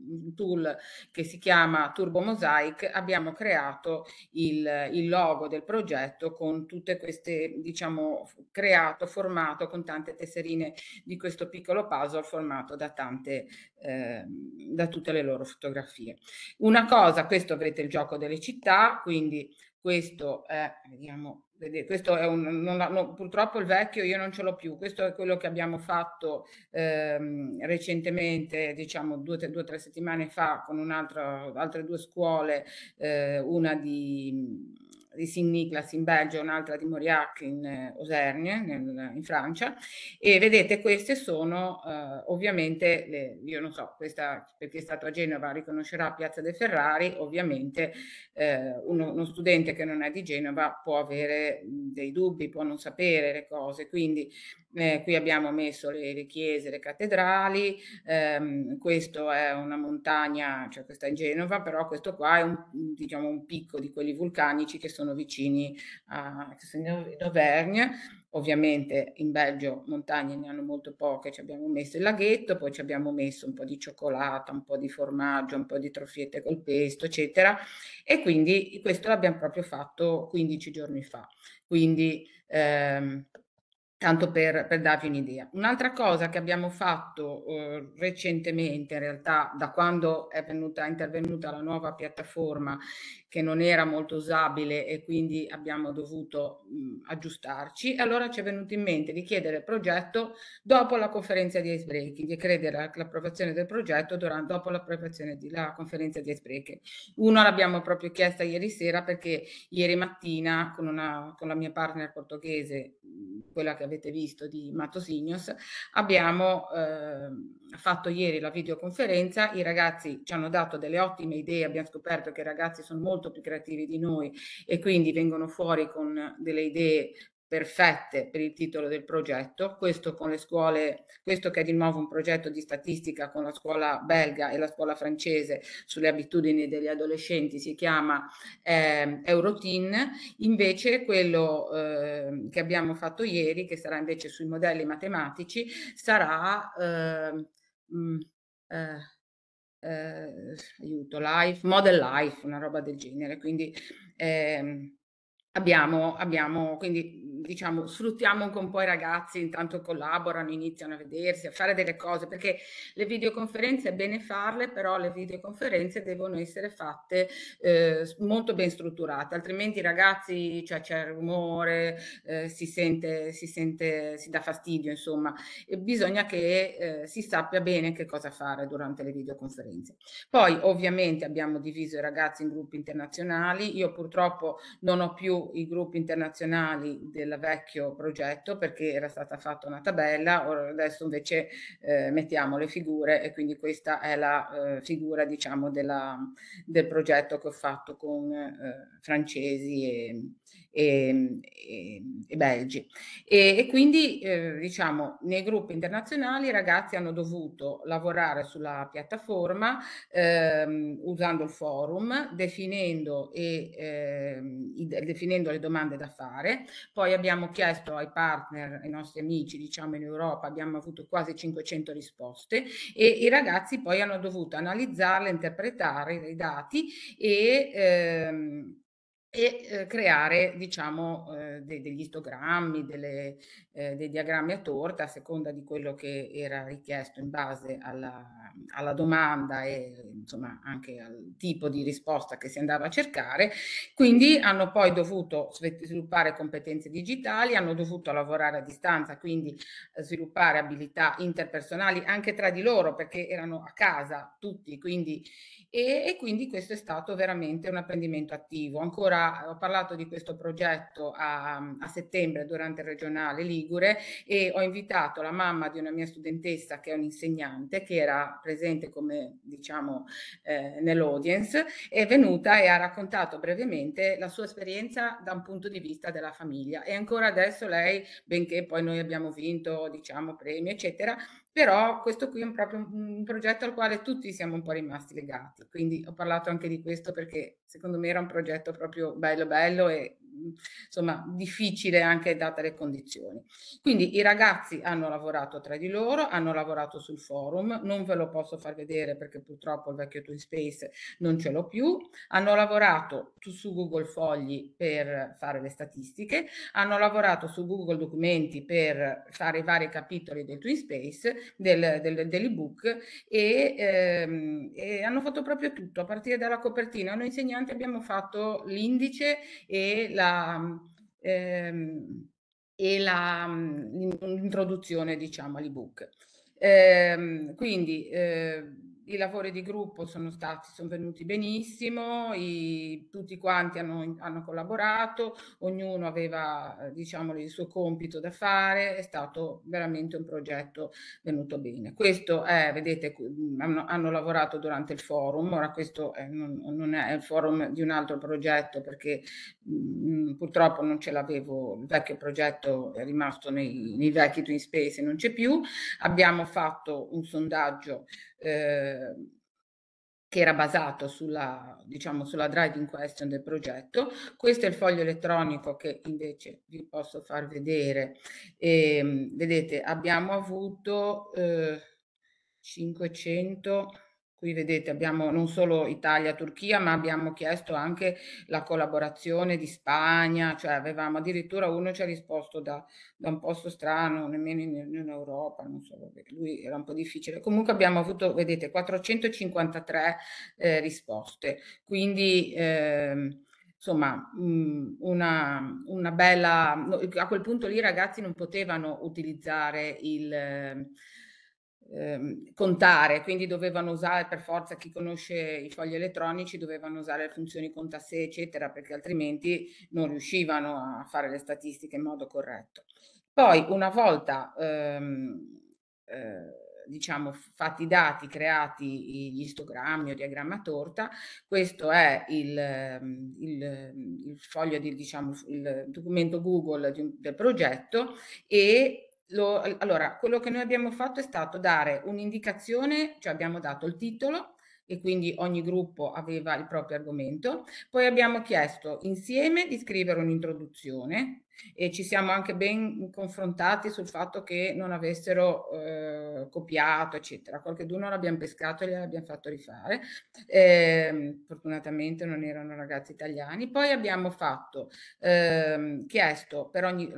un tool che si chiama Turbo Mosaic, abbiamo creato il il logo del progetto con tutte queste, diciamo, creato, formato con tante tesserine di questo piccolo puzzle formato da tante, eh, da tutte le loro fotografie. Una cosa, questo avrete il gioco delle città, quindi questo è, vediamo, questo è un, non, no, purtroppo il vecchio io non ce l'ho più, questo è quello che abbiamo fatto ehm, recentemente, diciamo due o tre settimane fa con altre due scuole, eh, una di di Saint-Nicolas in Belgio e un'altra di Mauriac in eh, Auvergne, nel, in Francia. E vedete, queste sono eh, ovviamente, le, io non so, questa perché è stato a Genova riconoscerà Piazza dei Ferrari, ovviamente eh, uno, uno, studente che non è di Genova può avere dei dubbi, può non sapere le cose, quindi eh, qui abbiamo messo le, le chiese, le cattedrali, ehm, questo è una montagna, cioè questa è Genova, però questo qua è un, diciamo, un picco di quelli vulcanici che sono vicini a in Auvergne. Ovviamente in Belgio montagne ne hanno molto poche, ci abbiamo messo il laghetto, poi ci abbiamo messo un po' di cioccolata, un po' di formaggio, un po' di troffiette col pesto, eccetera. E quindi questo l'abbiamo proprio fatto 15 giorni fa. Quindi ehm, tanto per, per darvi un'idea. Un'altra cosa che abbiamo fatto eh, recentemente, in realtà da quando è, venuta, intervenuta la nuova piattaforma che non era molto usabile e quindi abbiamo dovuto mh, aggiustarci. E allora ci è venuto in mente di chiedere il progetto dopo la conferenza di icebreaking, di credere all'approvazione del progetto durante, dopo l'approvazione della conferenza di icebreaking. Uno l'abbiamo proprio chiesta ieri sera perché ieri mattina con, una, con la mia partner portoghese, quella che avete visto di Matosignos, abbiamo eh, fatto ieri la videoconferenza, i ragazzi ci hanno dato delle ottime idee, abbiamo scoperto che i ragazzi sono molto più creativi di noi e quindi vengono fuori con delle idee perfette per il titolo del progetto, questo con le scuole, questo che è di nuovo un progetto di statistica con la scuola belga e la scuola francese sulle abitudini degli adolescenti, si chiama eh, Eurotin, invece quello eh, che abbiamo fatto ieri, che sarà invece sui modelli matematici, sarà eh, mh, eh, eh, aiuto, life, model life, una roba del genere. Quindi ehm, abbiamo, abbiamo, quindi diciamo, sfruttiamo anche un po' i ragazzi, intanto collaborano, iniziano a vedersi, a fare delle cose, perché le videoconferenze è bene farle, però le videoconferenze devono essere fatte eh, molto ben strutturate, altrimenti i ragazzi, cioè c'è rumore, eh, si sente, si sente, si dà fastidio, insomma, e bisogna che eh, si sappia bene che cosa fare durante le videoconferenze. Poi ovviamente abbiamo diviso i ragazzi in gruppi internazionali, io purtroppo non ho più i gruppi internazionali della vecchio progetto perché era stata fatta una tabella, ora adesso invece eh, mettiamo le figure e quindi questa è la eh, figura diciamo della, del progetto che ho fatto con eh, francesi e, e, e, e belgi. E, quindi eh, diciamo nei gruppi internazionali i ragazzi hanno dovuto lavorare sulla piattaforma ehm, usando il forum, definendo, e, ehm, definendo le domande da fare. Poi abbiamo chiesto ai partner, ai nostri amici diciamo in Europa, abbiamo avuto quasi 500 risposte e i ragazzi poi hanno dovuto analizzarle, interpretare i dati e ehm, e eh, creare diciamo eh, de degli istogrammi, delle, eh, dei diagrammi a torta a seconda di quello che era richiesto in base alla, alla, domanda e insomma anche al tipo di risposta che si andava a cercare. Quindi hanno poi dovuto sviluppare competenze digitali, hanno dovuto lavorare a distanza, quindi eh, sviluppare abilità interpersonali anche tra di loro perché erano a casa tutti, quindi e, e, quindi questo è stato veramente un apprendimento attivo. Ancora allora ho parlato di questo progetto a, a, settembre durante il regionale Ligure e ho invitato la mamma di una mia studentessa che è un'insegnante che era presente come diciamo eh, nell'audience, è venuta e ha raccontato brevemente la sua esperienza da un punto di vista della famiglia. E ancora adesso lei, benché poi noi abbiamo vinto diciamo premi eccetera, però questo qui è un, proprio un progetto al quale tutti siamo un po' rimasti legati, quindi ho parlato anche di questo perché secondo me era un progetto proprio bello bello e insomma difficile anche date le condizioni. Quindi i ragazzi hanno lavorato tra di loro, hanno lavorato sul forum, non ve lo posso far vedere perché purtroppo il vecchio Space non ce l'ho più, hanno lavorato su Google Fogli per fare le statistiche, hanno lavorato su Google Documenti per fare i vari capitoli del Space, del, del, dell'ebook e, ehm, e hanno fatto proprio tutto, a partire dalla copertina. Noi insegnanti abbiamo fatto l'indice e la la, ehm, e la, l'introduzione diciamo all'ebook. Eh, quindi eh, i lavori di gruppo sono stati, sono venuti benissimo, i, tutti quanti hanno, hanno, collaborato, ognuno aveva diciamo il suo compito da fare, è stato veramente un progetto venuto bene. Questo è, vedete, hanno, hanno lavorato durante il forum, ora questo è, non, non, è il forum di un altro progetto perché mh, purtroppo non ce l'avevo, il vecchio progetto è rimasto nei, nei vecchi Twin Space e non c'è più, abbiamo fatto un sondaggio eh, che era basato sulla, diciamo, sulla driving question del progetto. Questo è il foglio elettronico che invece vi posso far vedere. E, ehm, vedete, abbiamo avuto eh, 500 Qui vedete abbiamo non solo Italia-Turchia, ma abbiamo chiesto anche la collaborazione di Spagna, cioè avevamo addirittura uno ci ha risposto da, da un posto strano, nemmeno in, in Europa, non so, lui era un po' difficile. Comunque abbiamo avuto, vedete, 453 eh, risposte, quindi... Eh, insomma una, una, bella a quel punto lì i ragazzi non potevano utilizzare il ehm, contare, quindi dovevano usare per forza chi conosce i fogli elettronici dovevano usare le funzioni conta sé eccetera perché altrimenti non riuscivano a fare le statistiche in modo corretto. Poi una volta ehm, eh, diciamo fatti i dati, creati gli istogrammi o diagramma torta, questo è il, ehm, il, il foglio di diciamo il documento Google di, del progetto e lo, allora, quello che noi abbiamo fatto è stato dare un'indicazione, cioè abbiamo dato il titolo e quindi ogni gruppo aveva il proprio argomento. Poi abbiamo chiesto insieme di scrivere un'introduzione e ci siamo anche ben confrontati sul fatto che non avessero eh, copiato, eccetera. Qualcheduno l'abbiamo pescato e gliel'abbiamo fatto rifare. Eh, fortunatamente non erano ragazzi italiani. Poi abbiamo fatto, eh, chiesto per ogni,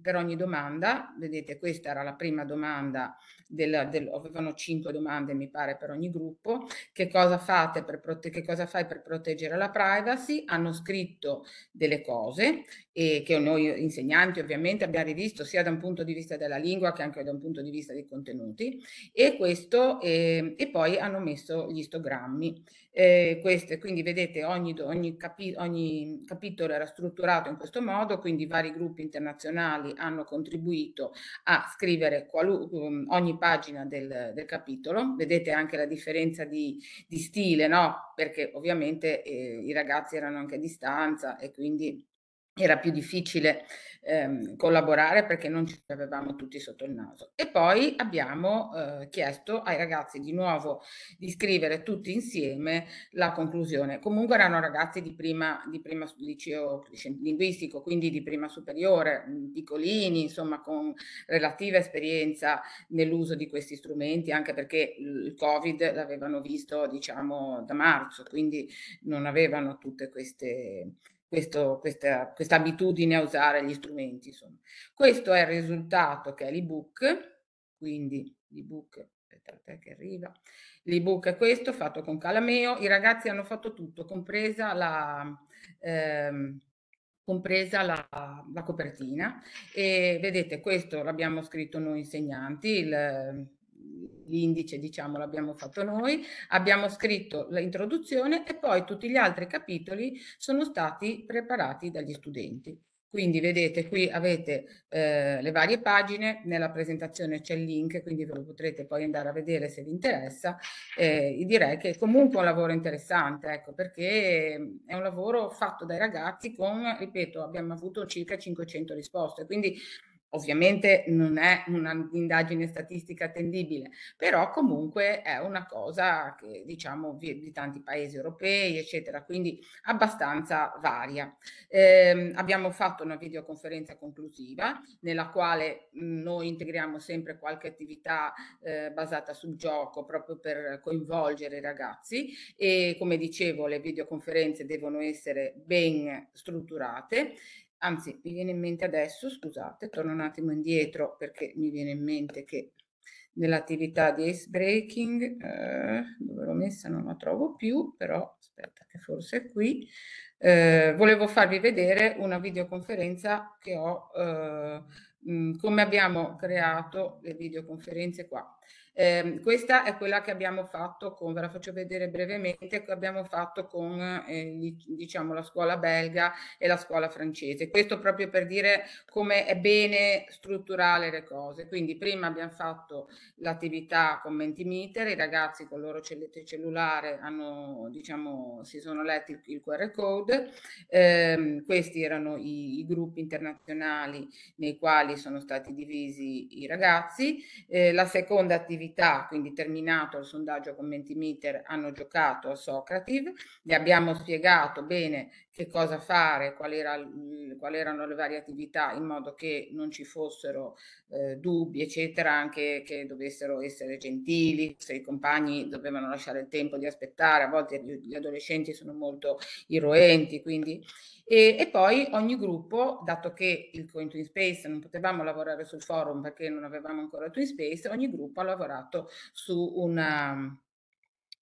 per ogni domanda, vedete questa era la prima domanda, del, del, avevano cinque domande mi pare per ogni gruppo, che cosa fate per prote- che cosa fai per proteggere la privacy? Hanno scritto delle cose e che noi insegnanti ovviamente abbiamo rivisto sia da un punto di vista della lingua che anche da un punto di vista dei contenuti. E questo eh, e poi hanno messo gli istogrammi. Eh, queste, quindi vedete ogni, ogni, capi, ogni capitolo era strutturato in questo modo quindi vari gruppi internazionali hanno contribuito a scrivere qualu, um, ogni pagina del, del, capitolo. Vedete anche la differenza di, di stile no? Perché ovviamente eh, i ragazzi erano anche a distanza e quindi era più difficile ehm, collaborare perché non ci avevamo tutti sotto il naso. E poi abbiamo eh, chiesto ai ragazzi di nuovo di scrivere tutti insieme la conclusione. Comunque erano ragazzi di prima, di prima liceo linguistico, quindi di prima superiore, piccolini, insomma con relativa esperienza nell'uso di questi strumenti, anche perché il Covid l'avevano visto diciamo da marzo, quindi non avevano tutte queste questo, questa, questa, abitudine a usare gli strumenti. Insomma. Questo è il risultato che è l'ebook, quindi l'ebook, aspettate che arriva, l'ebook è questo, fatto con Calameo, i ragazzi hanno fatto tutto, compresa la... Ehm, compresa la, la, copertina e vedete questo l'abbiamo scritto noi insegnanti il, l'indice diciamo l'abbiamo fatto noi, abbiamo scritto l'introduzione e poi tutti gli altri capitoli sono stati preparati dagli studenti. Quindi vedete qui avete eh, le varie pagine, nella presentazione c'è il link, quindi ve lo potrete poi andare a vedere se vi interessa. Eh, direi che è comunque un lavoro interessante, ecco, perché è un lavoro fatto dai ragazzi con, ripeto, abbiamo avuto circa 500 risposte, quindi Ovviamente non è un'indagine statistica attendibile, però comunque è una cosa che diciamo di tanti paesi europei, eccetera, quindi abbastanza varia. Eh, abbiamo fatto una videoconferenza conclusiva nella quale noi integriamo sempre qualche attività eh, basata sul gioco proprio per coinvolgere i ragazzi e come dicevo le videoconferenze devono essere ben strutturate Anzi, mi viene in mente adesso, scusate, torno un attimo indietro perché mi viene in mente che nell'attività di ace breaking, eh, dove l'ho messa non la trovo più, però aspetta che forse è qui, eh, volevo farvi vedere una videoconferenza che ho, eh, mh, come abbiamo creato le videoconferenze qua. Eh, questa è quella che abbiamo fatto con, ve la faccio vedere brevemente, che abbiamo fatto con eh, diciamo, la scuola belga e la scuola francese. Questo proprio per dire come è bene strutturare le cose. Quindi prima abbiamo fatto l'attività con Mentimeter, i ragazzi con il loro cellulare hanno, diciamo, si sono letti il, QR code. Eh, questi erano i, i, gruppi internazionali nei quali sono stati divisi i ragazzi. Eh, la seconda attività attività, quindi terminato il sondaggio con Mentimeter, hanno giocato a Socrative, le abbiamo spiegato bene che cosa fare, quali, era, quali erano le varie attività in modo che non ci fossero eh, dubbi, eccetera, anche che dovessero essere gentili, se i compagni dovevano lasciare il tempo di aspettare, a volte gli adolescenti sono molto irroenti, quindi e, e, poi ogni gruppo, dato che il Coin Twin Space non potevamo lavorare sul forum perché non avevamo ancora Twin Space, ogni gruppo ha lavorato su una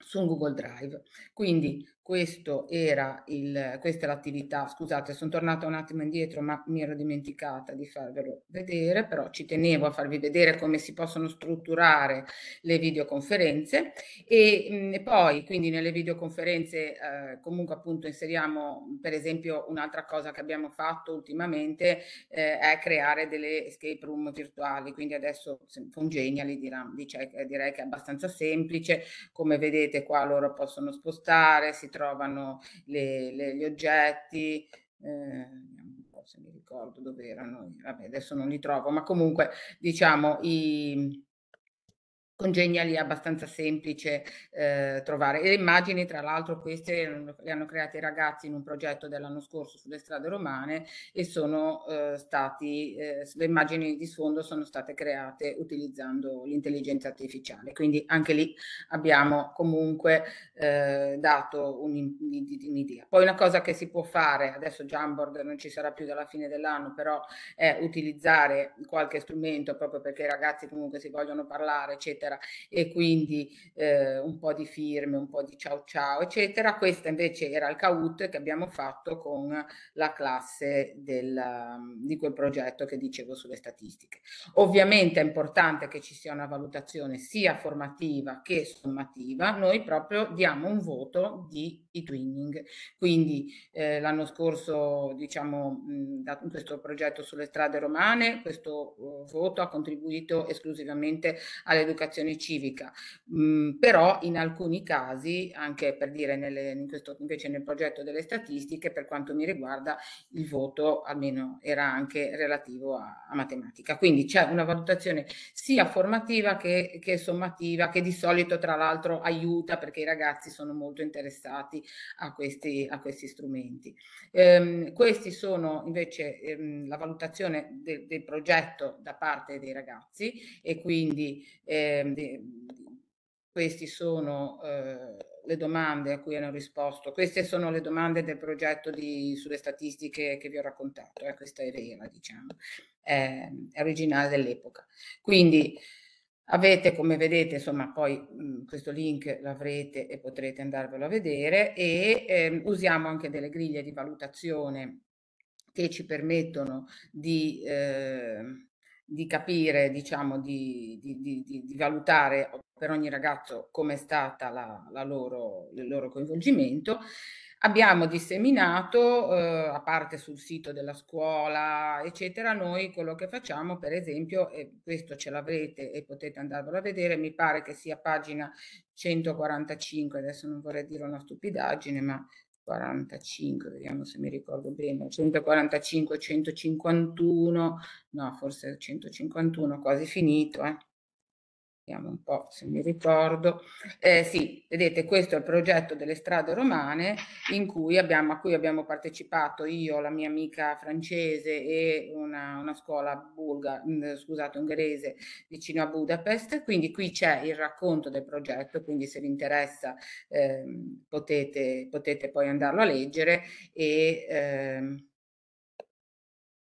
su un Google Drive. Quindi questo era il, questa è l'attività, scusate sono tornata un attimo indietro ma mi ero dimenticata di farvelo vedere, però ci tenevo a farvi vedere come si possono strutturare le videoconferenze. E, mh, mm, e poi quindi nelle videoconferenze eh, comunque appunto inseriamo per esempio un'altra cosa che abbiamo fatto ultimamente eh, è creare delle escape room virtuali, quindi adesso dirà, dice, direi che è abbastanza semplice, come vedete qua loro possono spostare, si trovano le, le, gli oggetti, eh, se mi ricordo dove erano, vabbè adesso non li trovo, ma comunque diciamo i, congeniali abbastanza semplice eh, trovare. Le immagini, tra l'altro, queste le hanno create i ragazzi in un progetto dell'anno scorso sulle strade romane e sono eh, stati, eh, le immagini di sfondo sono state create utilizzando l'intelligenza artificiale. Quindi anche lì abbiamo comunque eh, dato un'idea. Poi una cosa che si può fare, adesso Jamboard non ci sarà più dalla fine dell'anno, però è utilizzare qualche strumento proprio perché i ragazzi comunque si vogliono parlare, eccetera eccetera, e quindi eh, un po' di firme, un po' di ciao ciao, eccetera. Questo invece era il CAUT che abbiamo fatto con la classe del, di quel progetto che dicevo sulle statistiche. Ovviamente è importante che ci sia una valutazione sia formativa che sommativa. Noi proprio diamo un voto di e-twinning. Quindi eh, l'anno scorso, diciamo, mh, in questo progetto sulle strade romane, questo uh, voto ha contribuito esclusivamente all'educazione educazione civica, mh, mm, però in alcuni casi, anche per dire nelle, in questo, invece nel progetto delle statistiche, per quanto mi riguarda, il voto almeno era anche relativo a, a matematica. Quindi c'è una valutazione sia formativa che, che sommativa, che di solito tra l'altro aiuta perché i ragazzi sono molto interessati a questi, a questi strumenti. Ehm, questi sono invece ehm, la valutazione de, del progetto da parte dei ragazzi e quindi ehm, queste sono eh, le domande a cui hanno risposto. Queste sono le domande del progetto di, sulle statistiche che vi ho raccontato. Eh, questa è vera, diciamo, è originale dell'epoca. Quindi avete, come vedete, insomma, poi mh, questo link l'avrete e potrete andarvelo a vedere e eh, usiamo anche delle griglie di valutazione che ci permettono di... Eh, di capire, diciamo, di, di, di, di, valutare per ogni ragazzo come è stato il loro coinvolgimento Abbiamo disseminato, eh, a parte sul sito della scuola, eccetera, noi quello che facciamo, per esempio, e questo ce l'avrete e potete andarvelo a vedere, mi pare che sia pagina 145, adesso non vorrei dire una stupidaggine, ma 45, vediamo se mi ricordo bene, 145, 151, no, forse 151, quasi finito, eh. Vediamo un po' se mi ricordo. Eh, sì, vedete, questo è il progetto delle strade romane cui abbiamo, a cui abbiamo partecipato io, la mia amica francese e una, una scuola bulga, mm, scusate, ungherese vicino a Budapest. Quindi qui c'è il racconto del progetto, quindi se vi interessa eh, potete, potete poi andarlo a leggere e... Eh,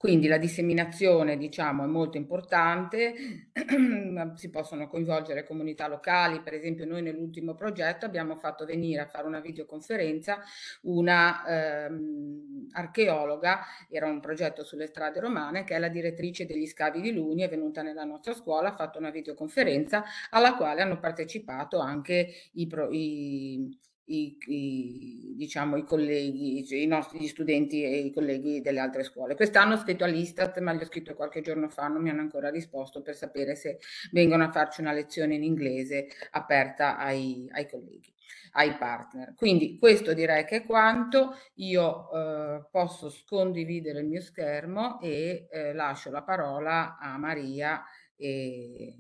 quindi la disseminazione, diciamo, è molto importante, *clears throat* si possono coinvolgere comunità locali, per esempio noi nell'ultimo progetto abbiamo fatto venire a fare una videoconferenza una ehm, archeologa, era un progetto sulle strade romane, che è la direttrice degli scavi di Luni, è venuta nella nostra scuola, ha fatto una videoconferenza alla quale hanno partecipato anche i, pro, i i, i, diciamo, i colleghi, cioè i nostri gli studenti e i colleghi delle altre scuole. Quest'anno ho scritto all'Istat, ma gli ho scritto qualche giorno fa, non mi hanno ancora risposto per sapere se vengono a farci una lezione in inglese aperta ai, ai colleghi ai partner. Quindi questo direi che è quanto. Io eh, posso condividere il mio schermo e eh, lascio la parola a Maria e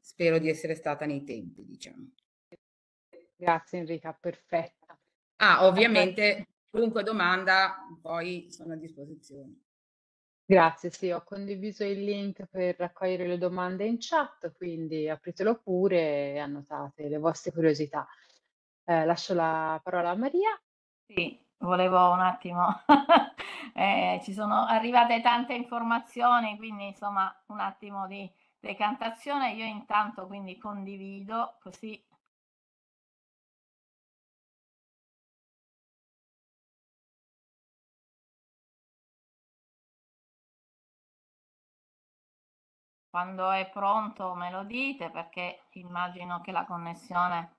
spero di essere stata nei tempi, diciamo. Grazie Enrica, perfetta. Ah, ovviamente qualunque domanda poi sono a disposizione. Grazie, sì, ho condiviso il link per raccogliere le domande in chat, quindi apritelo pure e annotate le vostre curiosità. Eh, lascio la parola a Maria. Sì, volevo un attimo, *laughs* eh, ci sono arrivate tante informazioni, quindi insomma un attimo di decantazione. Io intanto quindi condivido così Quando è pronto me lo dite perché immagino che la connessione...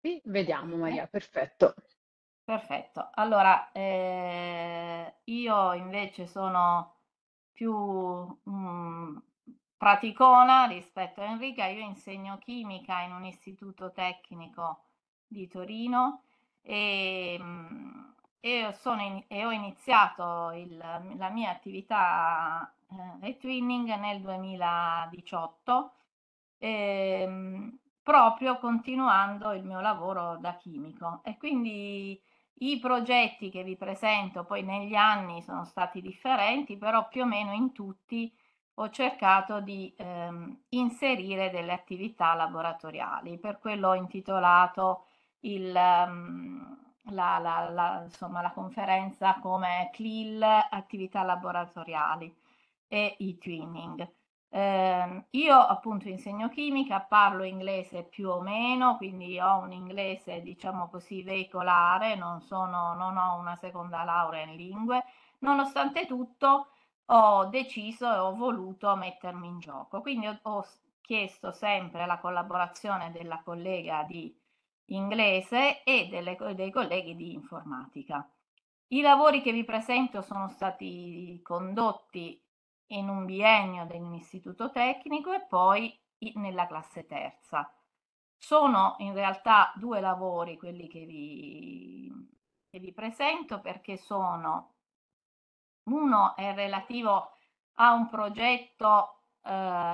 Sì, vediamo Maria, perfetto. Perfetto. Allora, eh, io invece sono più mh, mm, praticona rispetto a Enrica. Io insegno chimica in un istituto tecnico di Torino e, mh, mm, e, in, e ho iniziato il, la mia attività eh, Twinning nel 2018, ehm, proprio continuando il mio lavoro da chimico. E quindi i progetti che vi presento poi negli anni sono stati differenti, però più o meno in tutti ho cercato di ehm, inserire delle attività laboratoriali. Per quello ho intitolato il, um, la, la, la, insomma, la conferenza come CLIL attività laboratoriali e i twinning. Eh, io appunto insegno chimica, parlo inglese più o meno, quindi ho un inglese diciamo così veicolare, non, sono, non ho una seconda laurea in lingue, nonostante tutto ho deciso e ho voluto mettermi in gioco, quindi ho, ho chiesto sempre la collaborazione della collega di inglese e delle, dei colleghi di informatica. I lavori che vi presento sono stati condotti in un biennio dell'istituto tecnico e poi nella classe terza. Sono in realtà due lavori quelli che vi, che vi presento perché sono, uno è relativo a un progetto uh,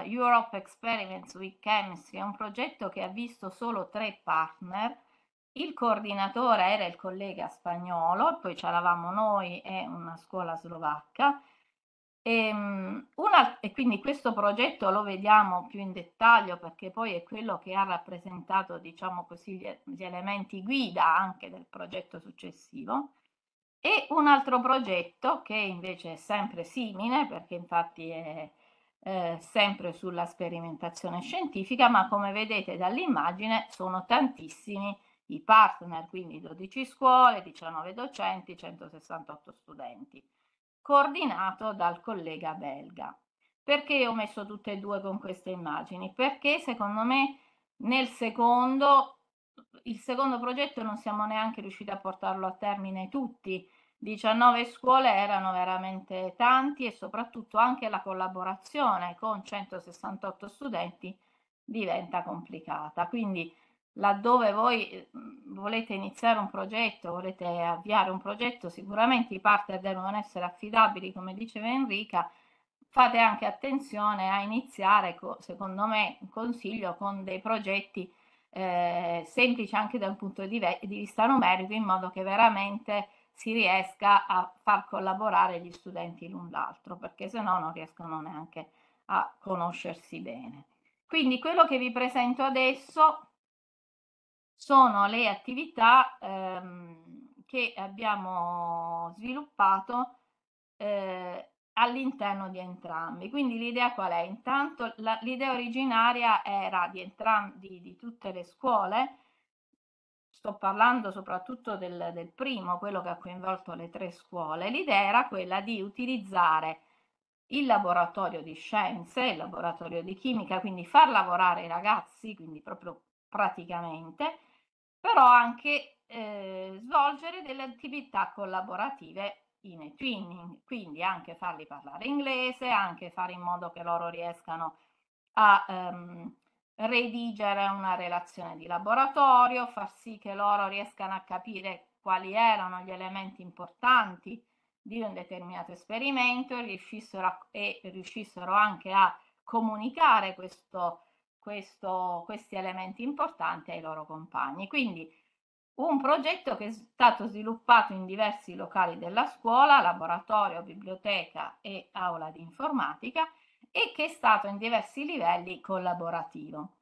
Europe Experiments with Chemistry, è un progetto che ha visto solo tre partner, il coordinatore era il collega spagnolo, poi c'eravamo noi e una scuola slovacca, e, ehm, una, e quindi questo progetto lo vediamo più in dettaglio perché poi è quello che ha rappresentato, diciamo così, gli, gli elementi guida anche del progetto successivo. E un altro progetto che invece è sempre simile, perché infatti è eh, sempre sulla sperimentazione scientifica, ma come vedete dall'immagine sono tantissimi i partner, quindi 12 scuole, 19 docenti, 168 studenti coordinato dal collega belga. Perché ho messo tutte e due con queste immagini? Perché secondo me nel secondo, il secondo progetto non siamo neanche riusciti a portarlo a termine tutti. 19 scuole erano veramente tanti e soprattutto anche la collaborazione con 168 studenti diventa complicata. Quindi laddove voi volete iniziare un progetto, volete avviare un progetto, sicuramente i partner devono essere affidabili, come diceva Enrica, fate anche attenzione a iniziare, secondo me, un consiglio con dei progetti eh, semplici anche da un punto di vista numerico, in modo che veramente si riesca a far collaborare gli studenti l'un l'altro, perché se no non riescono neanche a conoscersi bene. Quindi quello che vi presento adesso sono le attività ehm, che abbiamo sviluppato eh, all'interno di entrambi. Quindi l'idea qual è? Intanto l'idea originaria era di, entrambi, di tutte le scuole, sto parlando soprattutto del, del primo, quello che ha coinvolto le tre scuole, l'idea era quella di utilizzare il laboratorio di scienze, il laboratorio di chimica, quindi far lavorare i ragazzi, quindi proprio praticamente, però anche eh, svolgere delle attività collaborative in e-twinning, quindi anche farli parlare inglese, anche fare in modo che loro riescano a ehm, redigere una relazione di laboratorio, far sì che loro riescano a capire quali erano gli elementi importanti di un determinato esperimento riuscissero a, e riuscissero anche a comunicare questo, questo, questi elementi importanti ai loro compagni. Quindi un progetto che è stato sviluppato in diversi locali della scuola, laboratorio, biblioteca e aula di informatica e che è stato in diversi livelli collaborativo.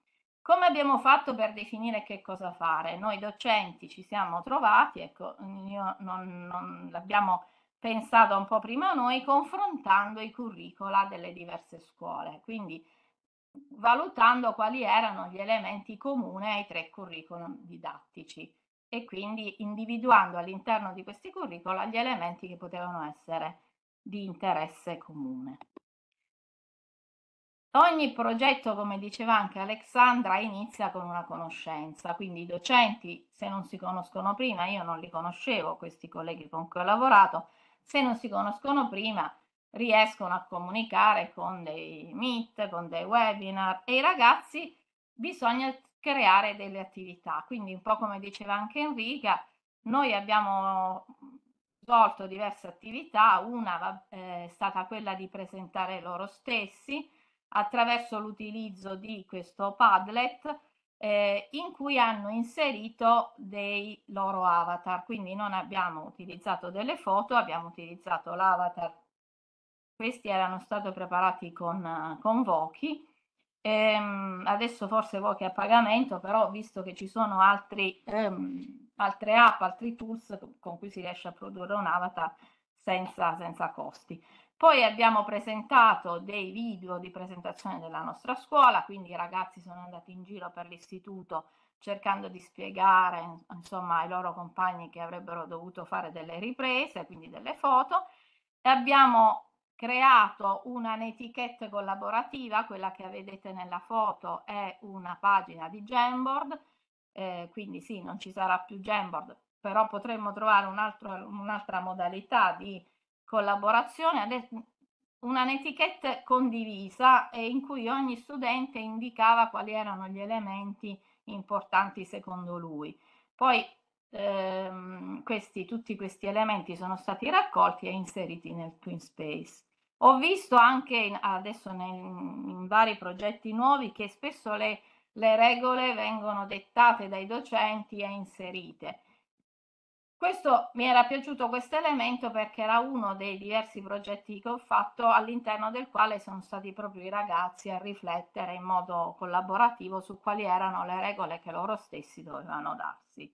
Come abbiamo fatto per definire che cosa fare? Noi docenti ci siamo trovati, ecco, io non, non l'abbiamo pensato un po' prima noi, confrontando i curricula delle diverse scuole, quindi valutando quali erano gli elementi comuni ai tre curriculum didattici e quindi individuando all'interno di questi curricula gli elementi che potevano essere di interesse comune. Ogni progetto, come diceva anche Alexandra, inizia con una conoscenza, quindi i docenti, se non si conoscono prima, io non li conoscevo, questi colleghi con cui ho lavorato, se non si conoscono prima riescono a comunicare con dei meet, con dei webinar e i ragazzi bisogna creare delle attività. Quindi un po' come diceva anche Enrica, noi abbiamo svolto diverse attività, una eh, è stata quella di presentare loro stessi attraverso l'utilizzo di questo Padlet eh, in cui hanno inserito dei loro avatar, quindi non abbiamo utilizzato delle foto, abbiamo utilizzato l'avatar, questi erano stati preparati con, con Voki Ehm, adesso forse Voki a pagamento, però visto che ci sono altri, ehm, altre app, altri tools con cui si riesce a produrre un avatar senza, senza costi. Poi abbiamo presentato dei video di presentazione della nostra scuola, quindi i ragazzi sono andati in giro per l'istituto cercando di spiegare insomma ai loro compagni che avrebbero dovuto fare delle riprese, quindi delle foto. E abbiamo creato una netiquette collaborativa, quella che vedete nella foto è una pagina di Jamboard, eh, quindi sì, non ci sarà più Jamboard, però potremmo trovare un'altra un modalità di collaborazione, una netiquette condivisa e in cui ogni studente indicava quali erano gli elementi importanti secondo lui. Poi ehm, questi, tutti questi elementi sono stati raccolti e inseriti nel Twin Space. Ho visto anche adesso nel, in vari progetti nuovi che spesso le, le regole vengono dettate dai docenti e inserite. Questo mi era piaciuto questo elemento perché era uno dei diversi progetti che ho fatto all'interno del quale sono stati proprio i ragazzi a riflettere in modo collaborativo su quali erano le regole che loro stessi dovevano darsi.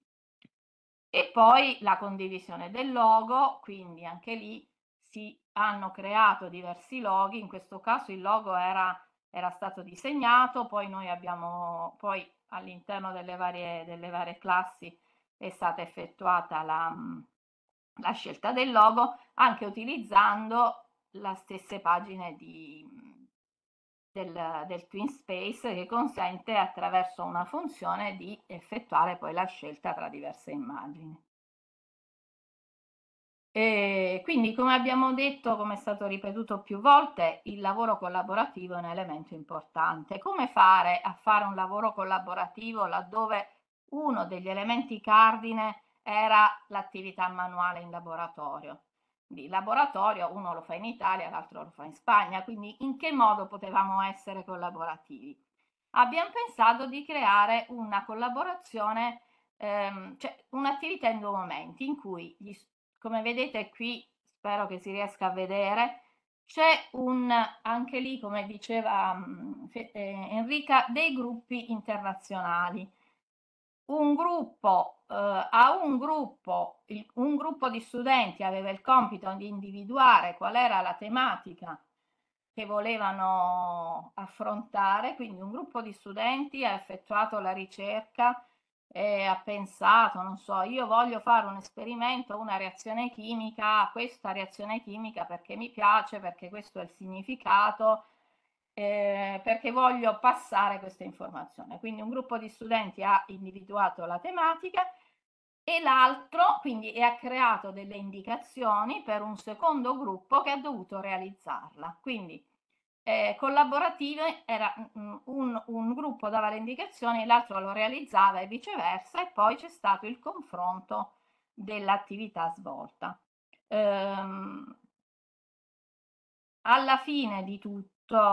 E poi la condivisione del logo, quindi anche lì si hanno creato diversi loghi, in questo caso il logo era, era stato disegnato, poi noi abbiamo, poi all'interno delle varie, delle varie classi è stata effettuata la, la scelta del logo, anche utilizzando le stesse pagine di, del, del Twin Space che consente attraverso una funzione di effettuare poi la scelta tra diverse immagini. Quindi, come abbiamo detto, come è stato ripetuto più volte, il lavoro collaborativo è un elemento importante. Come fare a fare un lavoro collaborativo laddove uno degli elementi cardine era l'attività manuale in laboratorio? di laboratorio, uno lo fa in Italia, l'altro lo fa in Spagna, quindi in che modo potevamo essere collaborativi? Abbiamo pensato di creare una collaborazione, ehm, cioè un'attività in due momenti, in cui, gli, come vedete qui, spero che si riesca a vedere, c'è un, anche lì, come diceva eh, Enrica, dei gruppi internazionali. Un gruppo, eh, a un gruppo, il, un gruppo di studenti aveva il compito di individuare qual era la tematica che volevano affrontare, quindi un gruppo di studenti ha effettuato la ricerca e ha pensato, non so, io voglio fare un esperimento, una reazione chimica, questa reazione chimica perché mi piace, perché questo è il significato, eh, perché voglio passare questa informazione. Quindi un gruppo di studenti ha individuato la tematica e l'altro quindi ha creato delle indicazioni per un secondo gruppo che ha dovuto realizzarla. Quindi eh, collaborative era un, un, gruppo dava le indicazioni, l'altro lo realizzava e viceversa e poi c'è stato il confronto dell'attività svolta. Ehm, alla fine di tutto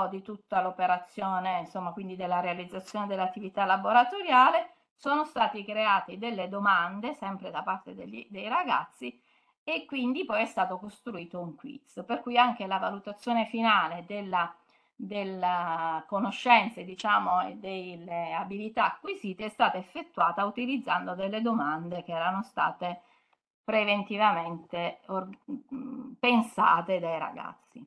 di tutta l'operazione, insomma, quindi della realizzazione dell'attività laboratoriale, sono state create delle domande, sempre da parte degli, dei ragazzi, e quindi poi è stato costruito un quiz, per cui anche la valutazione finale della, della conoscenze, diciamo, e delle abilità acquisite è stata effettuata utilizzando delle domande che erano state preventivamente pensate dai ragazzi.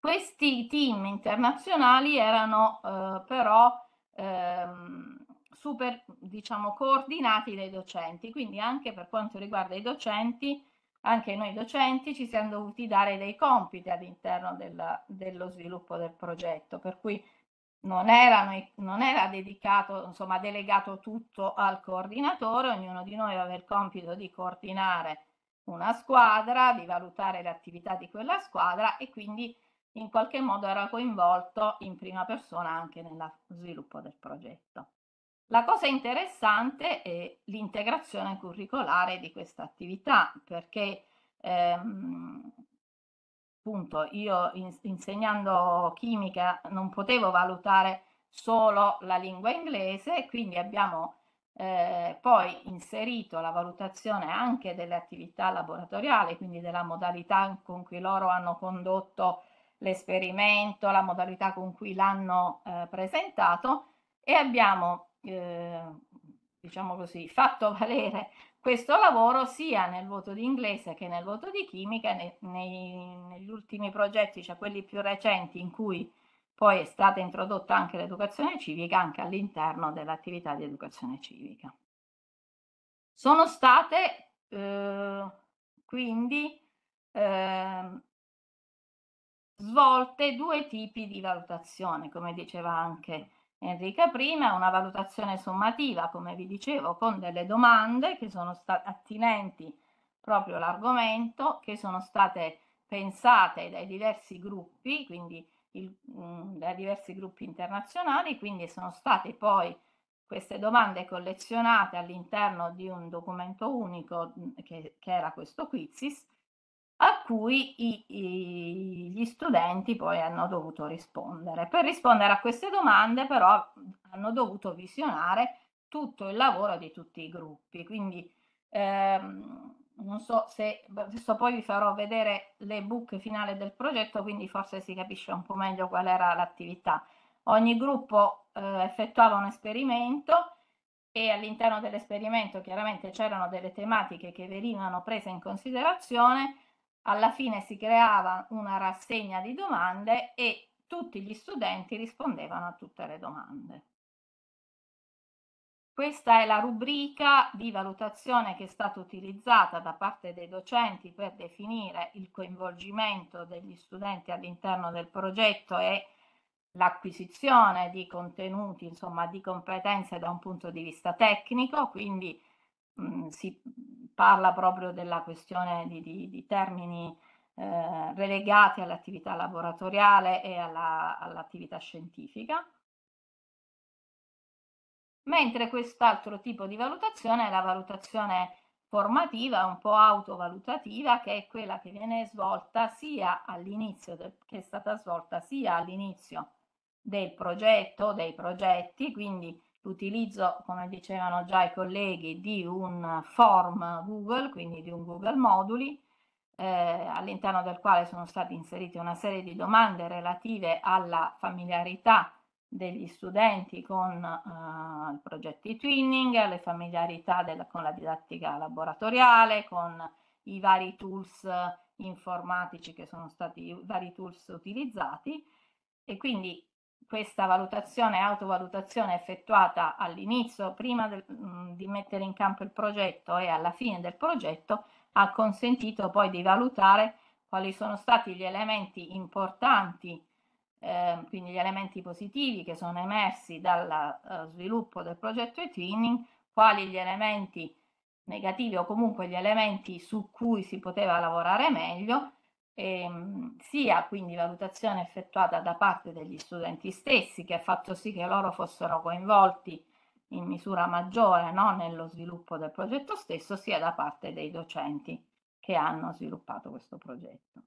Questi team internazionali erano eh, però ehm, super, diciamo, coordinati dai docenti, quindi anche per quanto riguarda i docenti, anche noi docenti ci siamo dovuti dare dei compiti all'interno del, dello sviluppo del progetto, per cui non, erano, non era dedicato, insomma, delegato tutto al coordinatore, ognuno di noi aveva il compito di coordinare una squadra, di valutare le attività di quella squadra e quindi in qualche modo era coinvolto in prima persona anche nello sviluppo del progetto. La cosa interessante è l'integrazione curricolare di questa attività perché ehm, appunto io in, insegnando chimica non potevo valutare solo la lingua inglese quindi abbiamo eh, poi inserito la valutazione anche delle attività laboratoriali, quindi della modalità con cui loro hanno condotto l'esperimento, la modalità con cui l'hanno eh, presentato e abbiamo, eh, diciamo così, fatto *laughs* valere questo lavoro sia nel voto di inglese che nel voto di chimica, nei, nei, negli ultimi progetti, cioè quelli più recenti in cui poi è stata introdotta anche l'educazione civica anche all'interno dell'attività di educazione civica. Sono state eh, quindi eh, svolte due tipi di valutazione, come diceva anche Enrica prima, una valutazione sommativa, come vi dicevo, con delle domande che sono state attinenti proprio all'argomento, che sono state pensate dai diversi gruppi, quindi il, mh, mm, dai diversi gruppi internazionali, quindi sono state poi queste domande collezionate all'interno di un documento unico mm, che, che era questo Quizis, cui i, i, gli studenti poi hanno dovuto rispondere. Per rispondere a queste domande però hanno dovuto visionare tutto il lavoro di tutti i gruppi, quindi ehm, non so se adesso poi vi farò vedere le book finale del progetto, quindi forse si capisce un po' meglio qual era l'attività. Ogni gruppo eh, effettuava un esperimento e all'interno dell'esperimento chiaramente c'erano delle tematiche che venivano prese in considerazione alla fine si creava una rassegna di domande e tutti gli studenti rispondevano a tutte le domande. questa è la rubrica di valutazione che è stata utilizzata da parte dei docenti per definire il coinvolgimento degli studenti all'interno del progetto e l'acquisizione di contenuti, insomma, di competenze da un punto di vista tecnico, quindi mm, si parla proprio della questione di, di, di termini eh, relegati all'attività laboratoriale e all'attività all scientifica. Mentre quest'altro tipo di valutazione è la valutazione formativa, un po' autovalutativa, che è quella che viene svolta sia all'inizio, che è stata svolta sia all'inizio del progetto, dei progetti, quindi l'utilizzo, come dicevano già i colleghi, di un form Google, quindi di un Google Moduli, eh, all'interno del quale sono state inserite una serie di domande relative alla familiarità degli studenti con uh, i progetti twinning, le familiarità della, con la didattica laboratoriale, con i vari tools informatici che sono stati i vari tools utilizzati. E quindi questa valutazione, autovalutazione effettuata all'inizio, prima del, mh, di mettere in campo il progetto e alla fine del progetto, ha consentito poi di valutare quali sono stati gli elementi importanti eh, quindi gli elementi positivi che sono emersi dal uh, sviluppo del progetto e-twinning, quali gli elementi negativi o comunque gli elementi su cui si poteva lavorare meglio, ehm, sia quindi valutazione effettuata da parte degli studenti stessi che ha fatto sì che loro fossero coinvolti in misura maggiore no, nello sviluppo del progetto stesso, sia da parte dei docenti che hanno sviluppato questo progetto.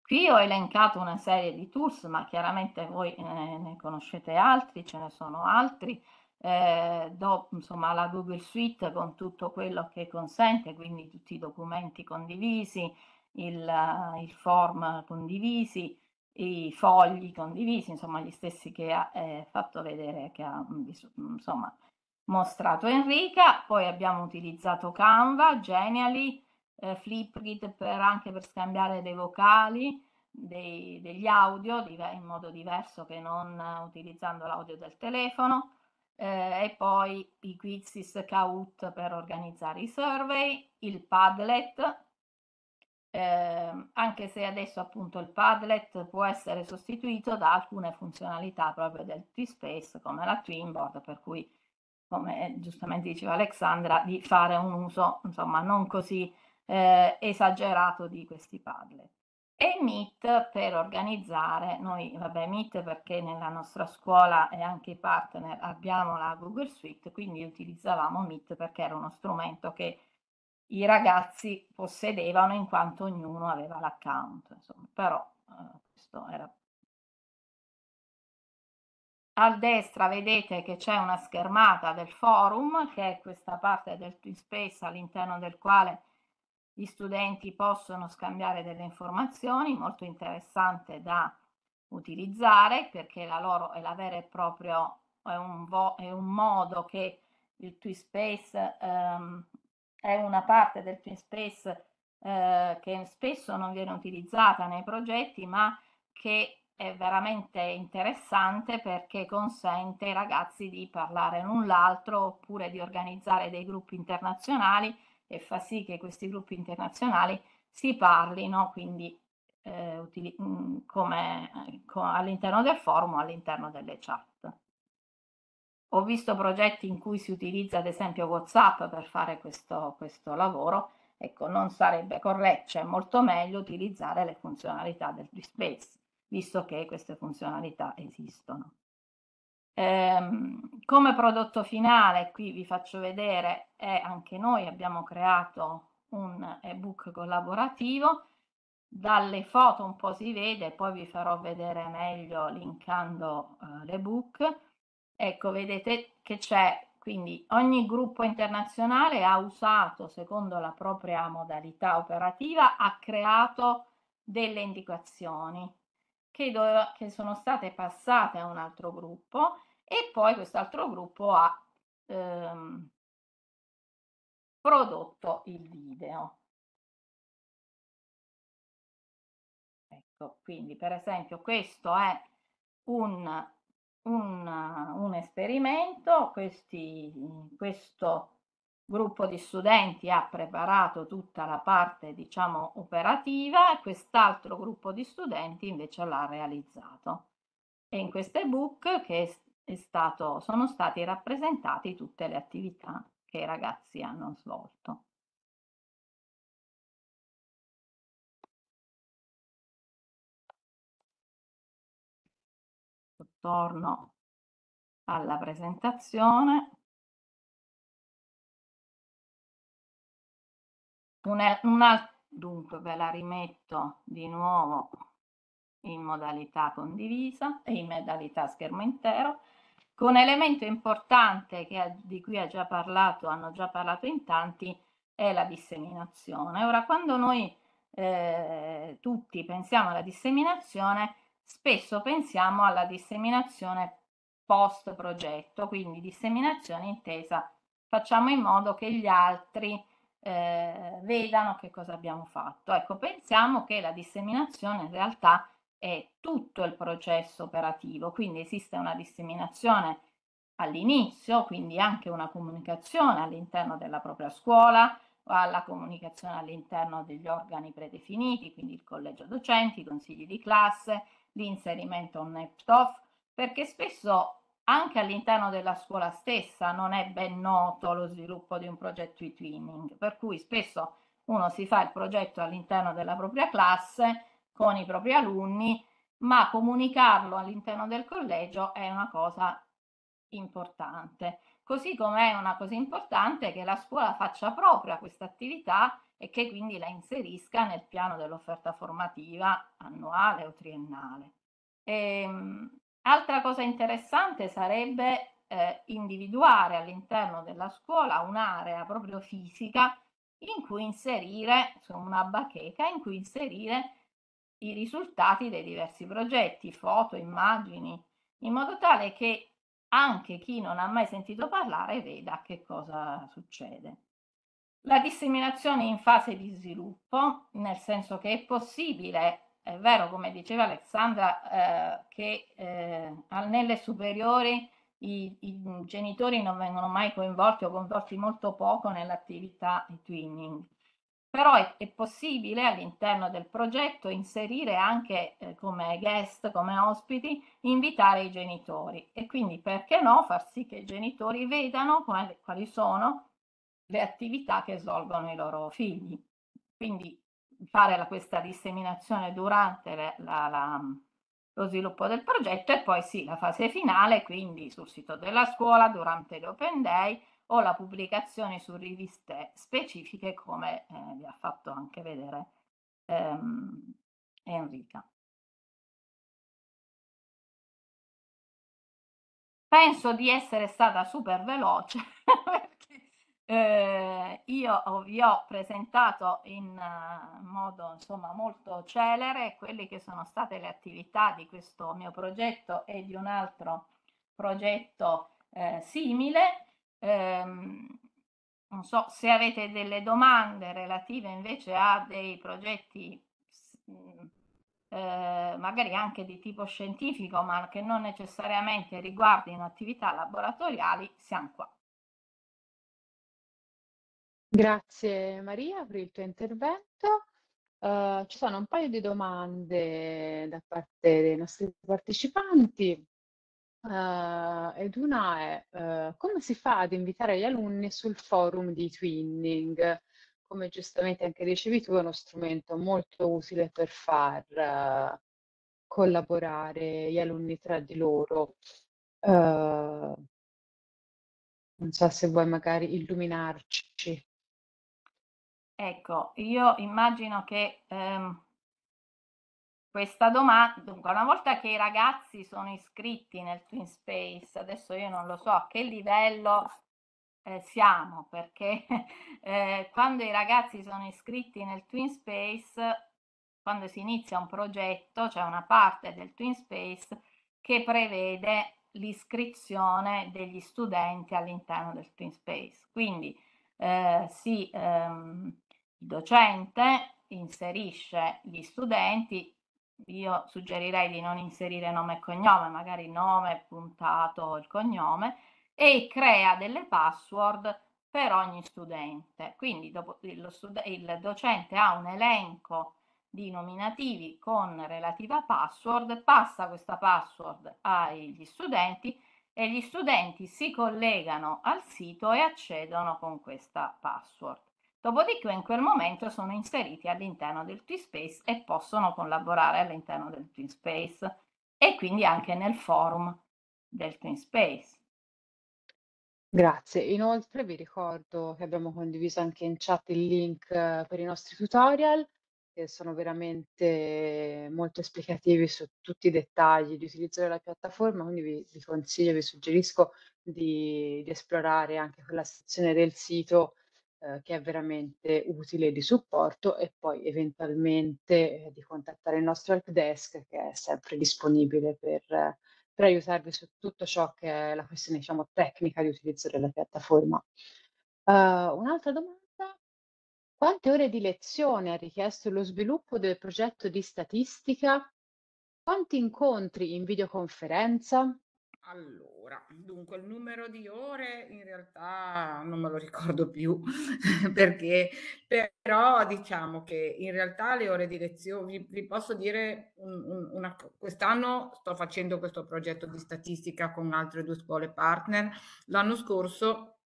Qui ho elencato una serie di tools, ma chiaramente voi eh, ne conoscete altri, ce ne sono altri. Eh, do insomma la Google Suite con tutto quello che consente, quindi tutti i documenti condivisi, il, il form condivisi, i fogli condivisi, insomma gli stessi che ha eh, fatto vedere, che ha insomma mostrato Enrica. Poi abbiamo utilizzato Canva, Genially, eh, Flipgrid per, anche per scambiare dei vocali, dei, degli audio in modo diverso che non utilizzando l'audio del telefono eh, e poi i Quizzes Kahoot per organizzare i survey, il Padlet, eh, anche se adesso appunto il Padlet può essere sostituito da alcune funzionalità proprio del T-Space come la Twinboard per cui come giustamente diceva Alexandra di fare un uso insomma non così eh, esagerato di questi Padlet. E Meet per organizzare, noi vabbè Meet perché nella nostra scuola e anche i partner abbiamo la Google Suite, quindi utilizzavamo Meet perché era uno strumento che i ragazzi possedevano in quanto ognuno aveva l'account, insomma, però eh, questo era a destra vedete che c'è una schermata del forum, che è questa parte del TwinSpace all'interno del quale gli studenti possono scambiare delle informazioni, molto interessante da utilizzare perché la loro è la vera e propria, è un, è un modo che il TwinSpace ehm, è una parte del TwinSpace eh, che spesso non viene utilizzata nei progetti ma che è veramente interessante perché consente ai ragazzi di parlare l'un l'altro oppure di organizzare dei gruppi internazionali e fa sì che questi gruppi internazionali si parlino quindi eh, mm, come, eh, all'interno del forum o all'interno delle chat. Ho visto progetti in cui si utilizza ad esempio WhatsApp per fare questo, questo lavoro, ecco non sarebbe corretto, cioè molto meglio utilizzare le funzionalità del Space, visto che queste funzionalità esistono. Ehm, come prodotto finale, qui vi faccio vedere, è anche noi abbiamo creato un ebook collaborativo. Dalle foto un po' si vede, poi vi farò vedere meglio linkando uh, l'ebook. Ecco, vedete che c'è, quindi ogni gruppo internazionale ha usato, secondo la propria modalità operativa, ha creato delle indicazioni che sono state passate a un altro gruppo e poi quest'altro gruppo ha ehm, prodotto il video. Ecco, quindi per esempio questo è un un, un esperimento, questi, questo gruppo di studenti ha preparato tutta la parte diciamo operativa e quest'altro gruppo di studenti invece l'ha realizzato e in questo ebook che stato, sono stati rappresentati tutte le attività che i ragazzi hanno svolto. Torno alla presentazione. Un, un dunque ve la rimetto di nuovo in modalità condivisa e in modalità schermo intero con elemento importante che, di cui ha già parlato, hanno già parlato in tanti, è la disseminazione. Ora, quando noi eh, tutti pensiamo alla disseminazione, spesso pensiamo alla disseminazione post progetto, quindi disseminazione intesa, facciamo in modo che gli altri eh, vedano che cosa abbiamo fatto. Ecco, pensiamo che la disseminazione in realtà è tutto il processo operativo, quindi esiste una disseminazione all'inizio, quindi anche una comunicazione all'interno della propria scuola, alla comunicazione all'interno degli organi predefiniti, quindi il collegio docenti, i consigli di classe, l'inserimento NEPTOF, perché spesso anche all'interno della scuola stessa non è ben noto lo sviluppo di un progetto di twinning, per cui spesso uno si fa il progetto all'interno della propria classe con i propri alunni, ma comunicarlo all'interno del collegio è una cosa importante. Così come è una cosa importante che la scuola faccia propria questa attività e che quindi la inserisca nel piano dell'offerta formativa annuale o triennale. E, ehm, altra cosa interessante sarebbe eh, individuare all'interno della scuola un'area proprio fisica in cui inserire, insomma una bacheca in cui inserire i risultati dei diversi progetti, foto, immagini, in modo tale che anche chi non ha mai sentito parlare veda che cosa succede. La disseminazione in fase di sviluppo, nel senso che è possibile, è vero come diceva Alexandra, eh, che eh, nelle superiori i, i, genitori non vengono mai coinvolti o coinvolti molto poco nell'attività di twinning però è, è possibile all'interno del progetto inserire anche eh, come guest, come ospiti, invitare i genitori e quindi perché no far sì che i genitori vedano quali, quali sono le attività che svolgono i loro figli. Quindi fare la, questa disseminazione durante la, la, lo sviluppo del progetto e poi sì, la fase finale, quindi sul sito della scuola, durante l'Open Day, o la pubblicazione su riviste specifiche come eh, vi ha fatto anche vedere ehm, Enrica. Penso di essere stata super veloce *laughs* perché eh, io vi ho presentato in uh, modo insomma molto celere quelle che sono state le attività di questo mio progetto e di un altro progetto eh, simile Ehm, non so se avete delle domande relative invece a dei progetti eh, magari anche di tipo scientifico, ma che non necessariamente riguardino attività laboratoriali, siamo qua. Grazie Maria per il tuo intervento. Uh, ci sono un paio di domande da parte dei nostri partecipanti. Uh, ed una è uh, come si fa ad invitare gli alunni sul forum di Twinning? Come giustamente anche dicevi tu, è uno strumento molto utile per far uh, collaborare gli alunni tra di loro. non so se vuoi magari illuminarci. Ecco, io immagino che ehm, questa domanda, dunque una volta che i ragazzi sono iscritti nel Twin Space, adesso io non lo so a che livello eh, siamo, perché *laughs* eh, quando i ragazzi sono iscritti nel Twin Space, quando si inizia un progetto, c'è una parte del Twin Space che prevede l'iscrizione degli studenti all'interno del Twin Space. Quindi eh, sì, ehm, il docente inserisce gli studenti, io suggerirei di non inserire nome e cognome, magari nome puntato il cognome, e crea delle password per ogni studente. Quindi dopo, il, il docente ha un elenco di nominativi con relativa password, passa questa password agli studenti e gli studenti si collegano al sito e accedono con questa password. Dopodiché in quel momento sono inseriti all'interno del TwinSpace e possono collaborare all'interno del TwinSpace e quindi anche nel forum del TwinSpace. Grazie. Inoltre vi ricordo che abbiamo condiviso anche in chat il link eh, per i nostri tutorial che sono veramente molto esplicativi su tutti i dettagli di utilizzo della piattaforma, quindi vi, vi consiglio, vi suggerisco di, di, esplorare anche quella sezione del sito eh, che è veramente utile di supporto e poi eventualmente eh, di contattare il nostro help desk che è sempre disponibile per, per aiutarvi su tutto ciò che è la questione diciamo, tecnica di utilizzo della piattaforma. Uh, un'altra domanda quante ore di lezione ha richiesto lo sviluppo del progetto di statistica? Quanti incontri in videoconferenza? Allora, dunque il numero di ore in realtà non me lo ricordo più *laughs* perché però diciamo che in realtà le ore di lezione, vi, vi posso dire, un, un, una, quest'anno sto facendo questo progetto di statistica con altre due scuole partner, l'anno scorso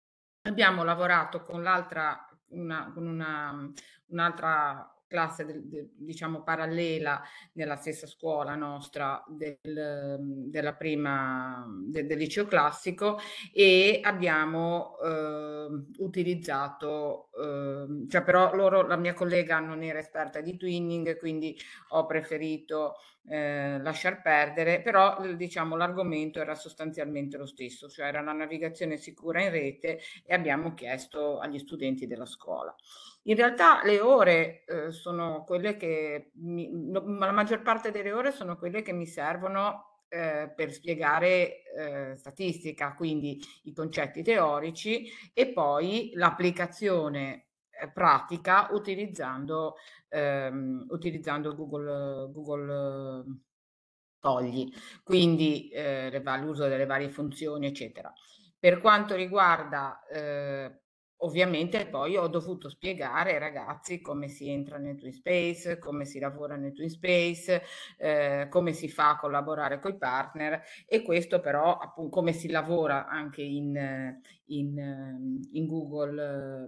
abbiamo lavorato con l'altra una, con una, un'altra classe del, de, diciamo parallela nella stessa scuola nostra del, della prima de, del liceo classico e abbiamo eh, utilizzato eh, cioè però loro la mia collega non era esperta di twinning quindi ho preferito eh, lasciar perdere però diciamo l'argomento era sostanzialmente lo stesso cioè era la navigazione sicura in rete e abbiamo chiesto agli studenti della scuola. In realtà le ore eh, sono quelle che, mi, la maggior parte delle ore sono quelle che mi servono eh, per spiegare eh, statistica, quindi i concetti teorici e poi l'applicazione pratica utilizzando, ehm, utilizzando Google, Google Fogli, quindi eh, l'uso delle varie funzioni, eccetera. Per quanto riguarda eh, Ovviamente poi ho dovuto spiegare ai ragazzi come si entra nel Twin Space, come si lavora nel Twin Space, eh, come si fa a collaborare con i partner e questo però appunto come si lavora anche in, in, in Google,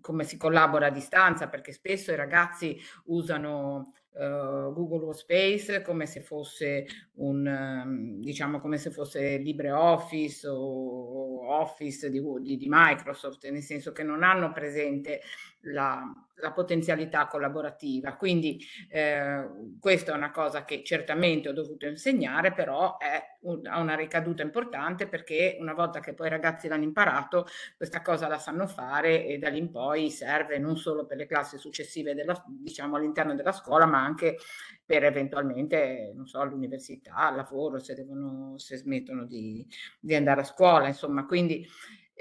come si collabora a distanza perché spesso i ragazzi usano uh, Google Workspace come se fosse un um, diciamo come se fosse LibreOffice o Office di, di, di, Microsoft, nel senso che non hanno presente la, la potenzialità collaborativa. Quindi eh, questa è una cosa che certamente ho dovuto insegnare, però un, ha una ricaduta importante perché una volta che poi i ragazzi l'hanno imparato, questa cosa la sanno fare e da lì in poi serve non solo per le classi successive della, diciamo, all'interno della scuola, ma anche per eventualmente, non so, all'università, al lavoro, se, devono, se smettono di, di andare a scuola, insomma. Quindi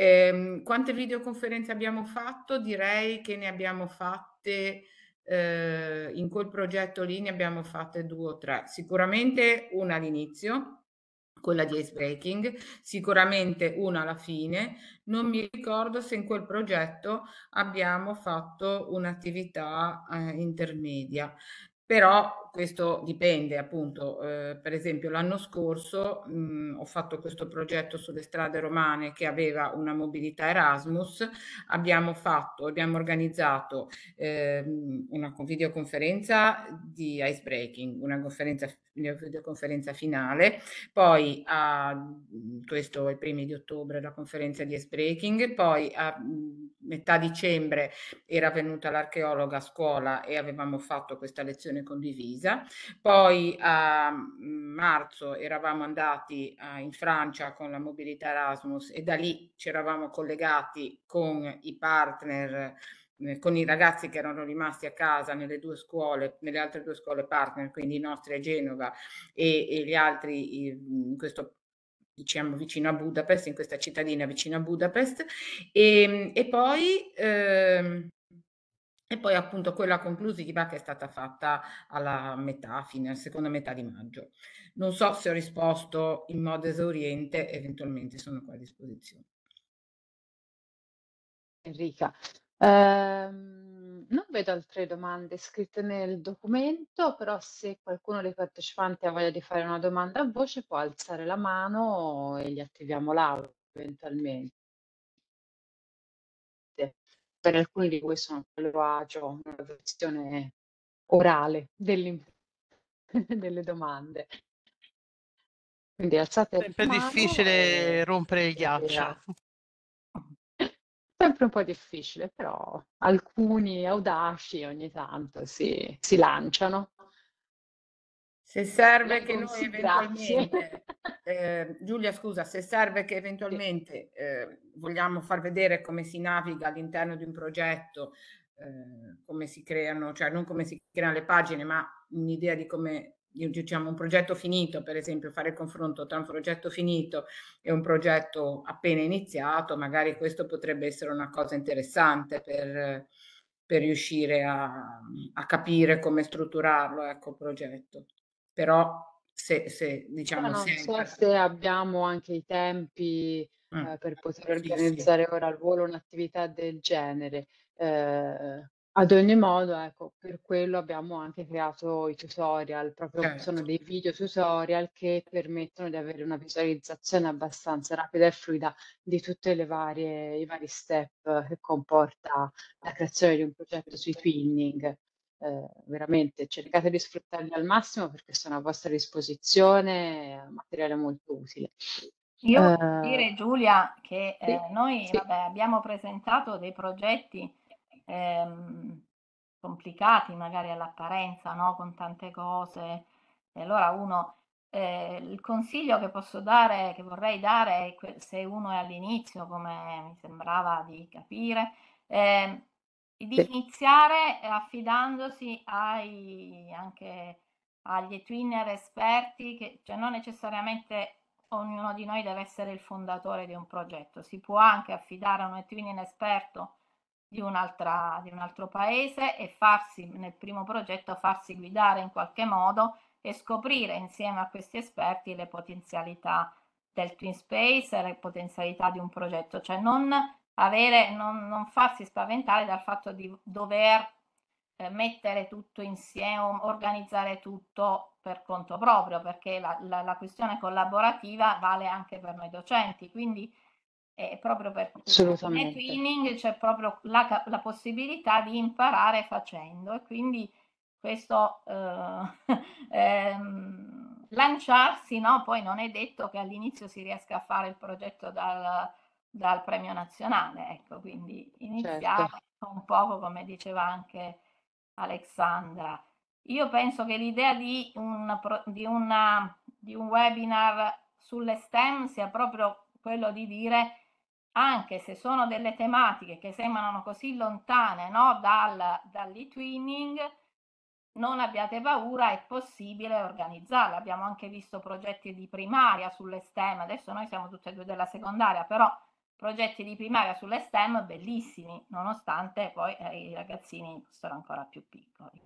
eh, quante videoconferenze abbiamo fatto? Direi che ne abbiamo fatte eh, in quel progetto lì ne abbiamo fatte due o tre. Sicuramente una all'inizio, quella di icebreaking, sicuramente una alla fine. Non mi ricordo se in quel progetto abbiamo fatto un'attività eh, intermedia però questo dipende appunto, eh, per esempio l'anno scorso mh, ho fatto questo progetto sulle strade romane che aveva una mobilità Erasmus, abbiamo fatto, abbiamo organizzato eh, una videoconferenza di icebreaking, una conferenza, videoconferenza finale, poi a questo ai primi di ottobre la conferenza di icebreaking, poi a metà dicembre era venuta l'archeologa a scuola e avevamo fatto questa lezione condivisa. Poi a mm, marzo eravamo andati in Francia con la mobilità Erasmus e da lì ci eravamo collegati con i partner eh, con i ragazzi che erano rimasti a casa nelle due scuole, nelle altre due scuole partner, quindi i nostri a Genova e, e gli altri in questo diciamo vicino a Budapest, in questa cittadina vicino a Budapest, e, e poi eh, e poi appunto quella conclusiva che è stata fatta alla metà, fine, alla seconda metà di maggio. Non so se ho risposto in modo esauriente, eventualmente sono qua a disposizione. Enrica, ehm, non vedo altre domande scritte nel documento, però se qualcuno dei partecipanti ha voglia di fare una domanda a voce può alzare la mano e gli attiviamo l'audio eventualmente per alcuni di voi sono a loro agio una versione orale delle, *laughs* delle domande. Quindi alzate È sempre difficile e... rompere il ghiaccio. *laughs* Sempre un po' difficile, però alcuni audaci ogni tanto si, si lanciano. Se serve che noi eventualmente, *laughs* eh, Giulia scusa, se serve che eventualmente eh, vogliamo far vedere come si naviga all'interno di un progetto, eh, come si creano, cioè non come si creano le pagine, ma un'idea di come diciamo un progetto finito, per esempio fare il confronto tra un progetto finito e un progetto appena iniziato, magari questo potrebbe essere una cosa interessante per, per riuscire a, a capire come strutturarlo, ecco, il progetto però se, se diciamo non so se abbiamo anche i tempi mm. eh, per poter organizzare sì, sì. ora al volo un'attività del genere. Eh, ad ogni modo, ecco, per quello abbiamo anche creato i tutorial, proprio certo. sono dei video tutorial che permettono di avere una visualizzazione abbastanza rapida e fluida di tutte le varie i vari step che comporta la creazione di un progetto sui twinning eh, veramente cercate di sfruttarli al massimo perché sono a vostra disposizione, è un materiale molto utile. Io uh, dire Giulia che sì, eh, noi sì. Vabbè, abbiamo presentato dei progetti ehm, complicati magari all'apparenza, no? con tante cose. E allora uno, eh, il consiglio che posso dare, che vorrei dare, è se uno è all'inizio, come mi sembrava di capire, eh, di sì. iniziare affidandosi ai, anche agli twinner esperti, che cioè non necessariamente ognuno di noi deve essere il fondatore di un progetto, si può anche affidare a un twinning esperto di, di un altro paese e farsi nel primo progetto farsi guidare in qualche modo e scoprire insieme a questi esperti le potenzialità del twin space e le potenzialità di un progetto, cioè non avere, non, non farsi spaventare dal fatto di dover eh, mettere tutto insieme, organizzare tutto per conto proprio, perché la, la, la questione collaborativa vale anche per noi docenti, quindi è proprio per Assolutamente. twinning c'è proprio la, la, possibilità di imparare facendo e quindi questo eh, *laughs* ehm, lanciarsi, no? poi non è detto che all'inizio si riesca a fare il progetto dal, dal premio nazionale, ecco, quindi iniziare certo. un poco come diceva anche Alexandra. Io penso che l'idea di un, di, una, di un webinar sulle STEM sia proprio quello di dire anche se sono delle tematiche che sembrano così lontane no, dal, dall'e-twinning, non abbiate paura, è possibile organizzarle. Abbiamo anche visto progetti di primaria sulle STEM, adesso noi siamo tutte e due della secondaria, però progetti di primaria sulle STEM bellissimi, nonostante poi eh, i ragazzini fossero ancora più piccoli.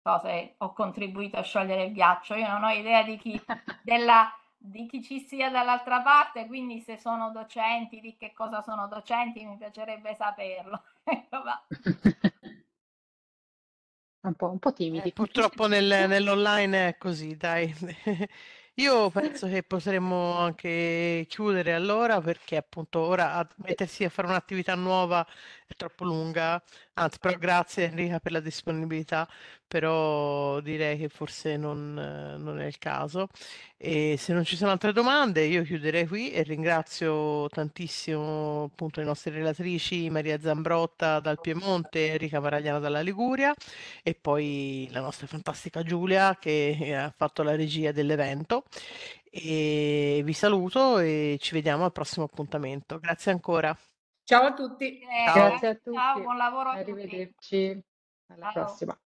Cose ho contribuito a sciogliere il ghiaccio, io non ho idea di chi, *laughs* della, di chi ci sia dall'altra parte, quindi se sono docenti, di che cosa sono docenti, mi piacerebbe saperlo. *laughs* Ecco, *laughs* un po', un po timidi. Eh, purtroppo nel, nell'online è così, dai. Io penso che potremmo anche chiudere allora perché appunto ora a mettersi a fare un'attività nuova è troppo lunga, anzi però grazie Enrica per la disponibilità, però direi che forse non, non è il caso. E se non ci sono altre domande io chiuderei qui e ringrazio tantissimo appunto le nostre relatrici Maria Zambrotta dal Piemonte, Enrica Maragliano dalla Liguria e poi la nostra fantastica Giulia che ha fatto la regia dell'evento. E vi saluto e ci vediamo al prossimo appuntamento. Grazie ancora. Ciao a tutti. Eh, Ciao. Grazie a tutti. Ciao, buon lavoro a Arrivederci. Alla Ciao. prossima.